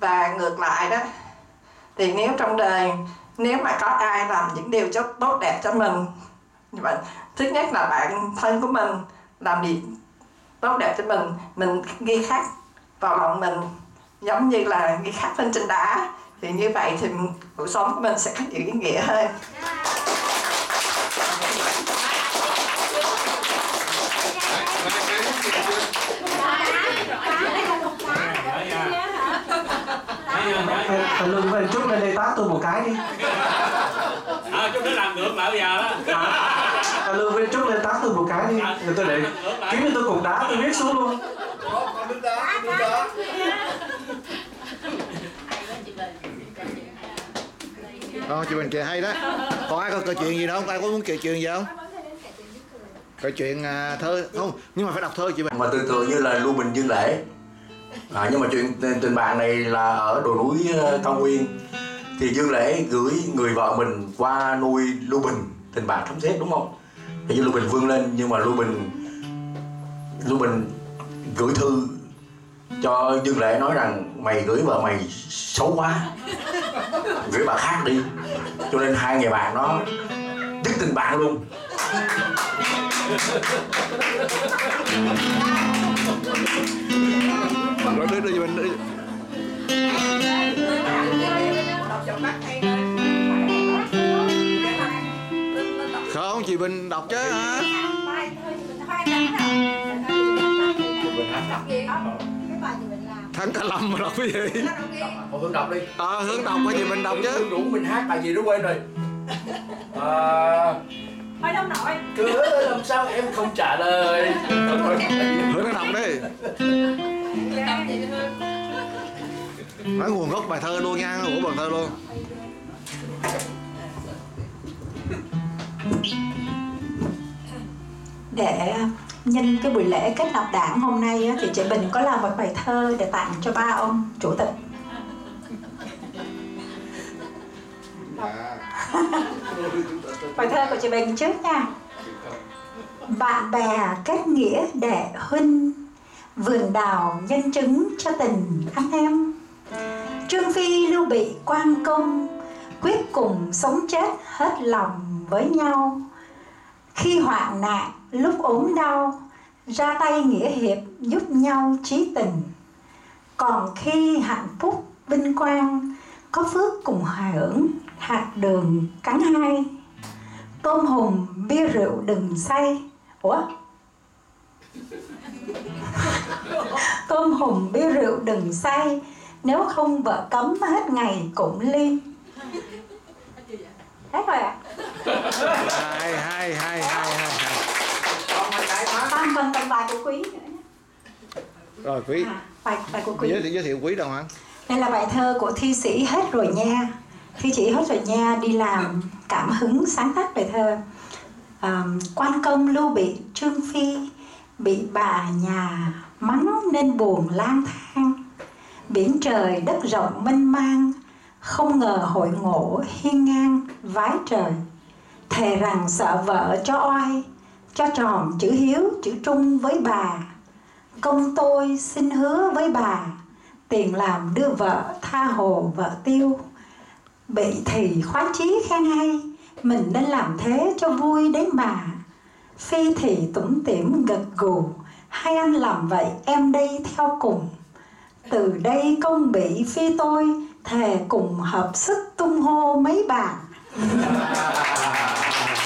Và ngược lại đó thì nếu trong đời nếu mà có ai làm những điều cho tốt đẹp cho mình như vậy thứ nhất là bạn thân của mình làm gì tốt đẹp cho mình mình ghi khắc vào lòng mình giống như là ghi khắc lên trên đá thì như vậy thì cuộc sống của mình sẽ có nhiều ý nghĩa hơn Thằng Lương ơi, chút lên đây tát tôi một cái đi à, chút nó làm được mà bây giờ đó Thằng Lương ơi, chút lên tát tôi một cái đi. Rồi tôi để kiếm cho tôi cục đá tôi viết xuống luôn. Đứng đó, đứng đó. Ờ, chị Bình kìa hay đó. Còn ai có câu chuyện gì không? Ai có muốn kể chuyện gì không? Câu chuyện à, thơ Không, nhưng mà phải đọc thơ chị Bình mà tương tự như là lưu bình dương lễ. À, nhưng mà chuyện tình- bạn này là ở đồi núi ờ, cao nguyên. Thì dương lễ gửi người vợ mình qua nuôi lưu bình tình bạn thấm thét đúng không thì như lưu bình vươn lên nhưng mà lưu bình lưu bình gửi thư cho dương lễ nói rằng mày gửi vợ mày xấu quá gửi bà khác đi cho nên hai người bạn đó dứt tình bạn luôn Rồi đưa đưa chị Bình đưa. Không, chị Bình đọc chứ hả? mình hát đọc gì cái bài gì mình làm. Thắng cả lâm mà đọc cái gì? Thôi Hương đọc đi. Ờ hướng đọc cái gì mình đọc chứ. Hương đủ mình hát bài gì đó quên rồi. À, thôi đâu nội cứ làm sao em không trả lời. Hướng nó đọc đi. Nói nguồn gốc bài thơ luôn nha của bài thơ luôn để nhân cái buổi lễ kết nạp đảng hôm nay thì chị Bình có làm một bài thơ để tặng cho ba ông chủ tịch. Bài thơ của chị Bình trước nha. Bạn bè kết nghĩa đệ huynh vườn đào nhân chứng cho tình anh em. Trương phi lưu bị quan công quyết cùng sống chết hết lòng với nhau. Khi hoạn nạn lúc ốm đau, ra tay nghĩa hiệp giúp nhau trí tình. Còn khi hạnh phúc vinh quang, có phước cùng hưởng, hạt đường cắn hai. Tôm hùm bia rượu đừng say. Ủa? Tôm hùm bia rượu đừng say. Nếu không vợ cấm hết ngày cũng ly hết rồi ạ? Hay hay hay hay hay Tam phần tầm bài của quý nữa rồi quý. À, bài, bài của quý. Giới giới thiệu quý đâu hả? Đây là bài thơ của thi sĩ hết rồi nha. Thi sĩ hết rồi nha đi làm cảm hứng sáng tác bài thơ. À, Quan công lưu bị Trương Phi Bị bà nhà mắng nên buồn lang thang. Biển trời đất rộng mênh mang Không ngờ hội ngộ hiên ngang vái trời. Thề rằng sợ vợ cho oai cho tròn chữ hiếu, chữ trung với bà. Công tôi xin hứa với bà, Tiền làm đưa vợ tha hồ vợ tiêu. Bị thì khoái chí khen hay, Mình nên làm thế cho vui đấy mà. Phi thì tủm tỉm gật gù, Hai anh làm vậy em đây theo cùng. Từ đây công bị phi tôi, Thề cùng hợp sức tung hô mấy bà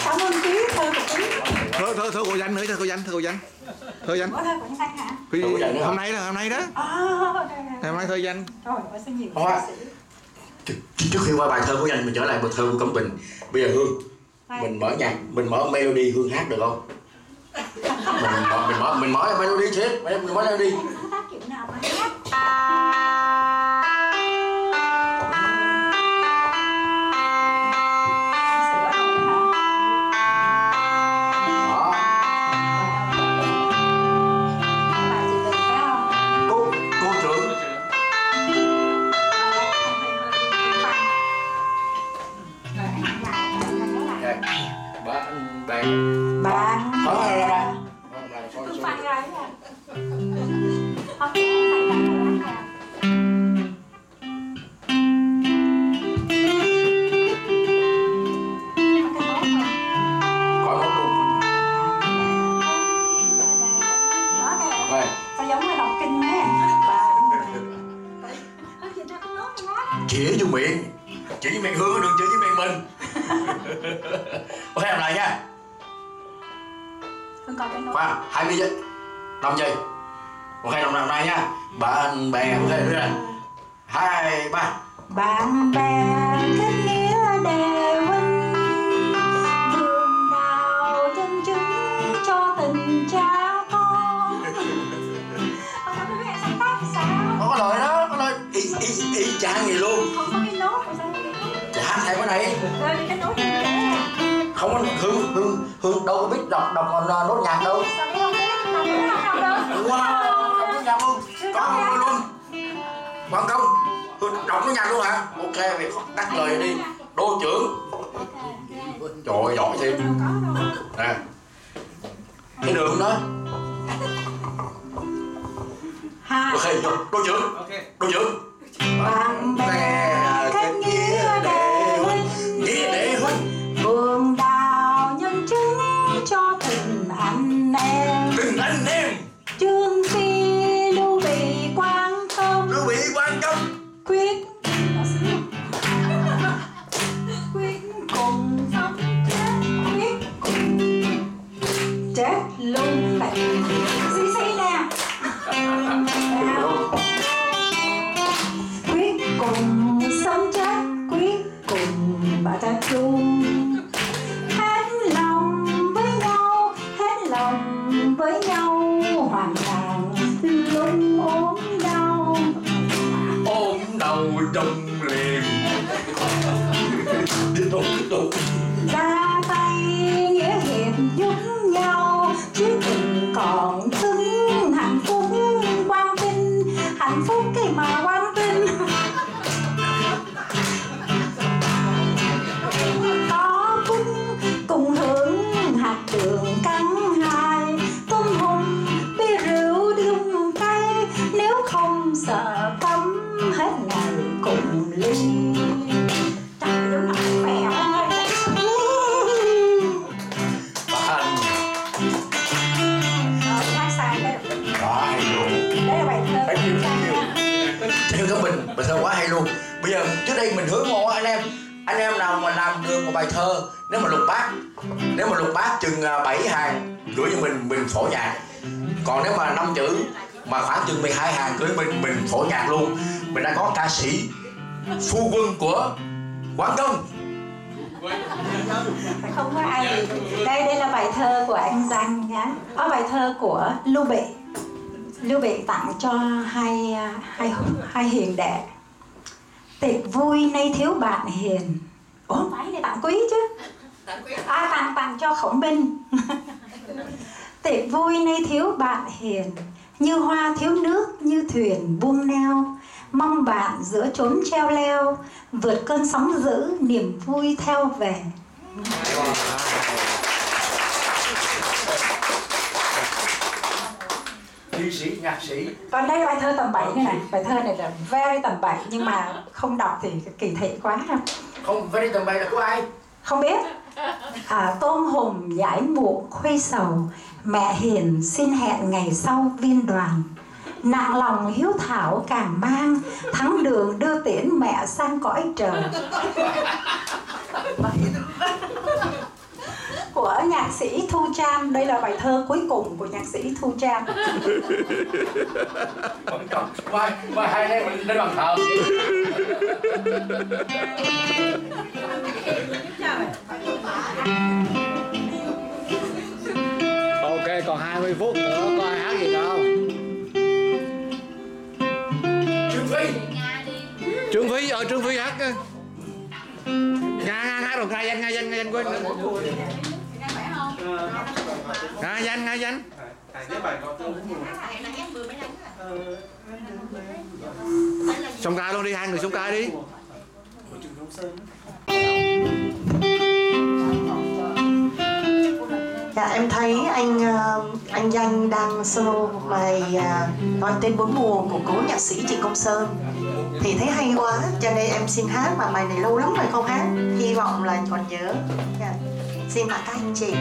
Cảm ơn quý thơ của quý thơ thơ thơ cô danh nữa thơ cô danh thơ cô danh. Thơ danh. Danh hả? hôm nay đó hôm nay đó. Hôm nay thơ danh. Trời ơi, sao nhiều trước, trước khi qua bài thơ của anh mình trở lại bài thơ của Cẩm Bình. Bây giờ Hương mình mở nhạc mình mở melody Hương hát được không? Mình mở mình mở mình mở melody chứ mình mở melody tác kiểu nào mà hát Hai mươi giây. Năm giây. Ok làm làm này nha. Bạn bè đưa ra hai ba. Bạn bè kết nghĩa đề huynh. Vườn đào chân chứng cho tình cha con. Ông có có lời đó có lời. Y y y chang gì luôn. Không có cái nốt hát theo cái này không có hương hương hương đâu có biết đọc đọc còn uh, nốt nhạc đâu. Không biết không biết wow nhạc luôn. Có luôn luôn. Quan công hương đọc nốt nhạc luôn hả? Ok vậy tắt lời đi. Đô trưởng. Trời ơi, giỏi thêm nè. Cái đường đó. Ok đô trưởng. Đô trưởng. Bạn bè nào mà một bài thơ. Nếu mà lục bát nếu mà lục bát chừng à, bảy hàng gửi cho mình mình phổ nhạc. Còn nếu mà năm chữ mà khoảng chừng 12 hàng gửi mình mình phổ nhạc luôn. Mình đã có ca sĩ phu quân của quảng đông. Không có ai. Đây đây là bài thơ của anh danh nhá. Có bài thơ của Lưu Bị. Lưu Bị tặng cho hai à, hai hai hiền đệ. Tiệc vui nay thiếu bạn hiền ủa không phải này tặng quý chứ. À tặng tặng cho khổng binh tiệc vui nay thiếu bạn hiền như hoa thiếu nước như thuyền buông neo. Mong bạn giữa chốn treo leo vượt cơn sóng dữ niềm vui theo về. Thi sĩ nhạc sĩ. Còn đây là bài thơ tầm 7 này này bài thơ này là very tầm 7 nhưng mà không đọc thì kỳ thị quá ha không phải đi tầm bày là của ai? Không biết. À, tôm hùm giải muộn khuây sầu. Mẹ hiền xin hẹn ngày sau viên đoàn. Nặng lòng hiếu thảo càng mang thắng đường đưa tiễn mẹ sang cõi trời của nhạc sĩ Thu Trang. Đây là bài thơ cuối cùng của nhạc sĩ Thu Trang. Vẫn còn mai mai hai em mình lên bàn thờ. Ok còn 20 phút nữa có ai hát gì không? Trương Phi Trương Phi ờ Trương Phi hát á. Nga Nga hát rồi Nga danh Nga danh Nga danh quên à, danh nghe danh? Cái Xong ca luôn đi hai người xong ca đi. Dạ em thấy anh ờ, anh Danh đang solo một bài ờ, gọi tên bốn mùa của cố nhạc sĩ Trịnh Công Sơn. Thì thấy hay quá cho nên em xin hát mà bài này lâu lắm rồi không hát. Hy vọng là còn nhớ. Yeah xin mời các anh chị.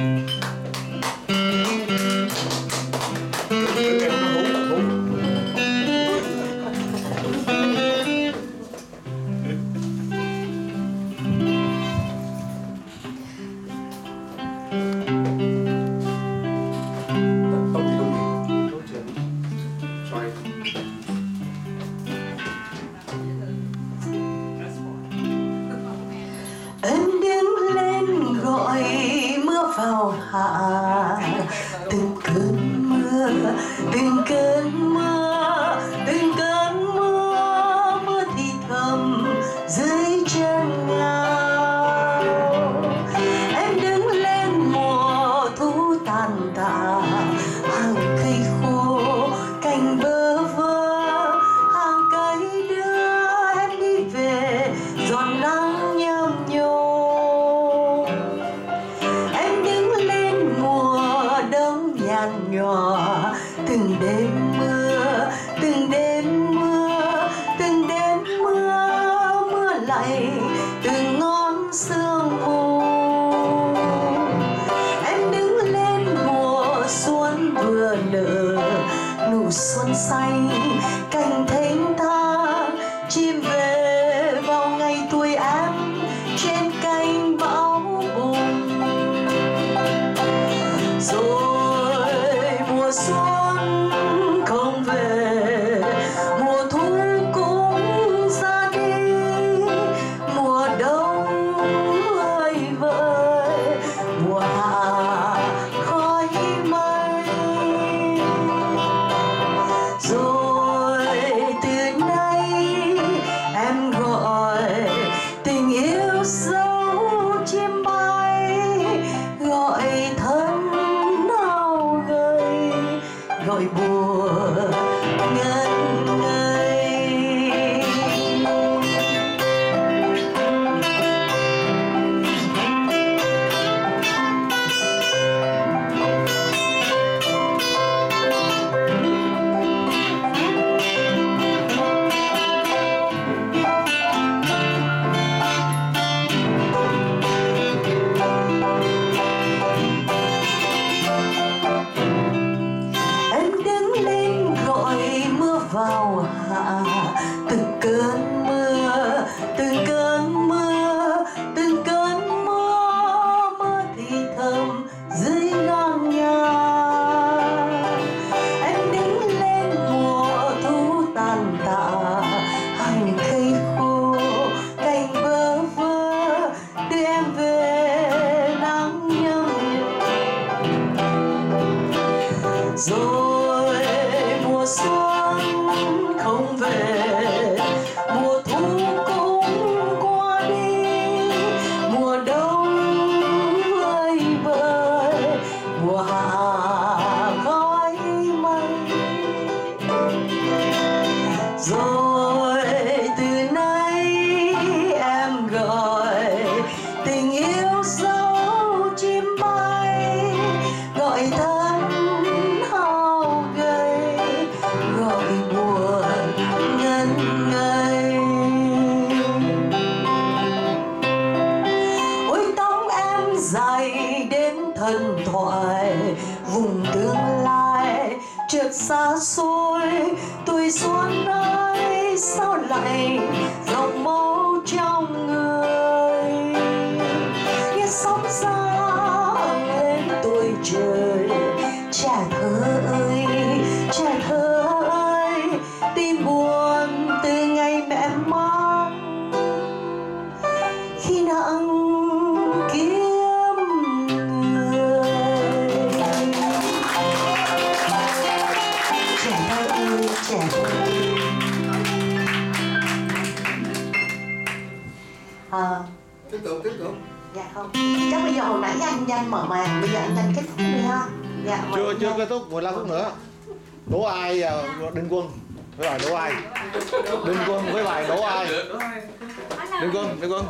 Đừng quân, đừng quân.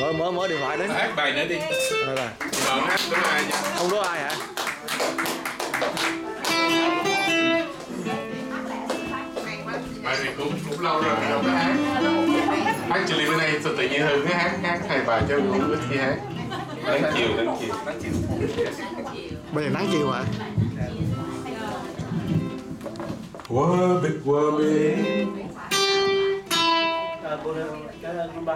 Mở, mở, mở điện thoại đấy Hát bài nữa đi. Rồi rồi. Mở hát đúng ai Không đố ai hả? Bài này cũng, cũng lâu rồi đâu có hát. Actually bữa nay tự nhiên cái hát hát hai bài cho cũng ít khi hát. Nắng chiều, nắng chiều Nắng chiều Bây giờ nắng chiều hả? Qua bịch qua bịch bolero, kaya ano ba?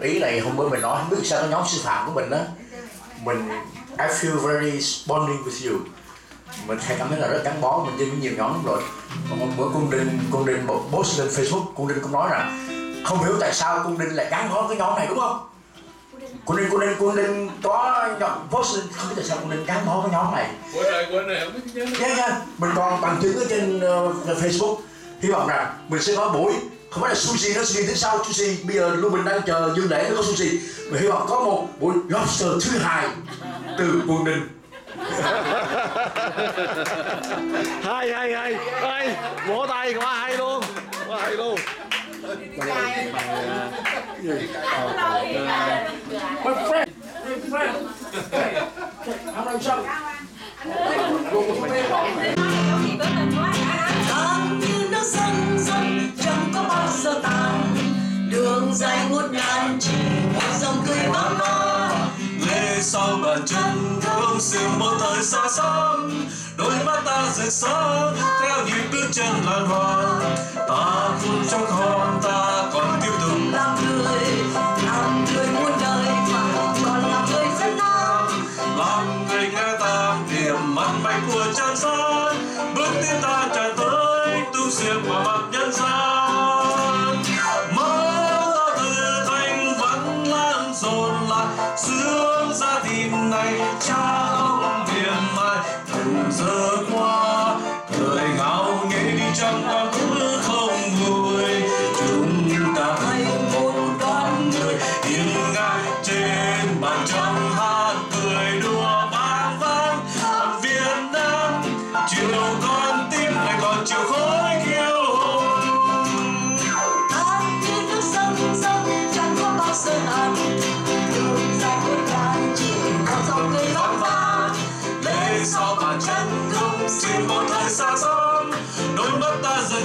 Ý này hôm bữa mình nói không biết sao cái nhóm sư phạm của mình á mình I feel very bonding with you. Mình hay cảm thấy là rất gắn bó mình chơi với nhiều nhóm rồi. Còn hôm bữa cung đinh cung đinh post lên facebook cung đinh cũng nói rằng không hiểu tại sao cung đinh lại gắn bó với nhóm này đúng không? Cung đinh cung đinh cung đinh có nhóm post lên không biết tại sao cung đinh gắn bó với nhóm này. Quên rồi quên rồi không biết nhớ. Nha nha mình còn bằng chứng ở trên uh, facebook. Hy vọng rằng mình sẽ có buổi không phải là sushi nó sushi đến sau sushi bây giờ lưu bình đang chờ dương lễ nó có sushi mình hy vọng có một buổi lobster thứ hai từ quần đình hay hay hay hay vỗ tay quá hay luôn quá hay luôn My friend, my friend. How many sao? Tan như nước dâng dâng chẳng có bao giờ tàn đường dài ngút ngàn chỉ một dòng cười vang vang lê sau bàn chân thương sương một thời xa xăm. Đôi mắt ta rực sáng theo nhịp bước chân lan hoa. Ta không trong con ta còn tiếp tục làm người làm người muôn đời mà còn là người dân nam làm người nghe ta niềm mặn mạch của tràn gian bước tiến ta tràn tới tung xiềng qua mặt ra này cha ông miền mai. Từng giờ qua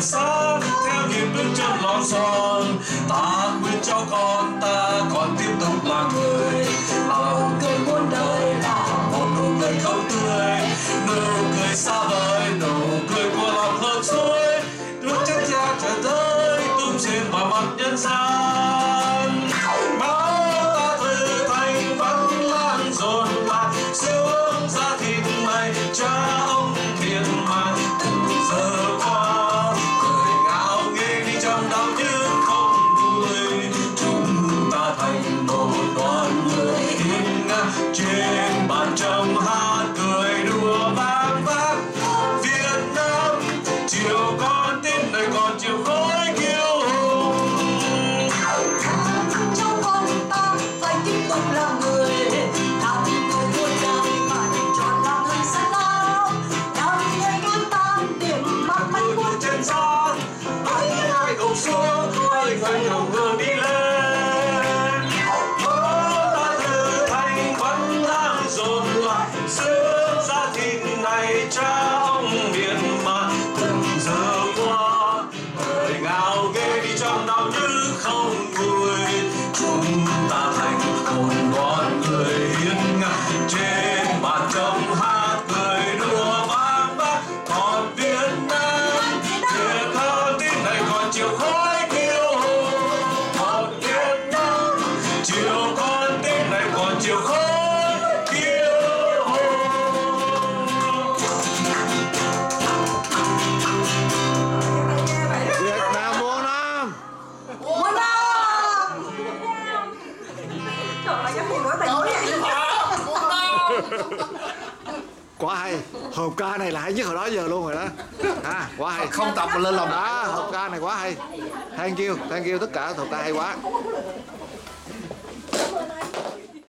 ta sáng theo nhịp bước chân lon son. Ta khuyên cho con ta còn tiếp tục là người. Lòng cười muôn đời, là một nụ cười không tươi. Nụ cười xa vời. Quá hay. Không tập mà lên lòng. đó hợp ca này quá hay. Thank you thank you. Tất cả, hợp ca hay quá.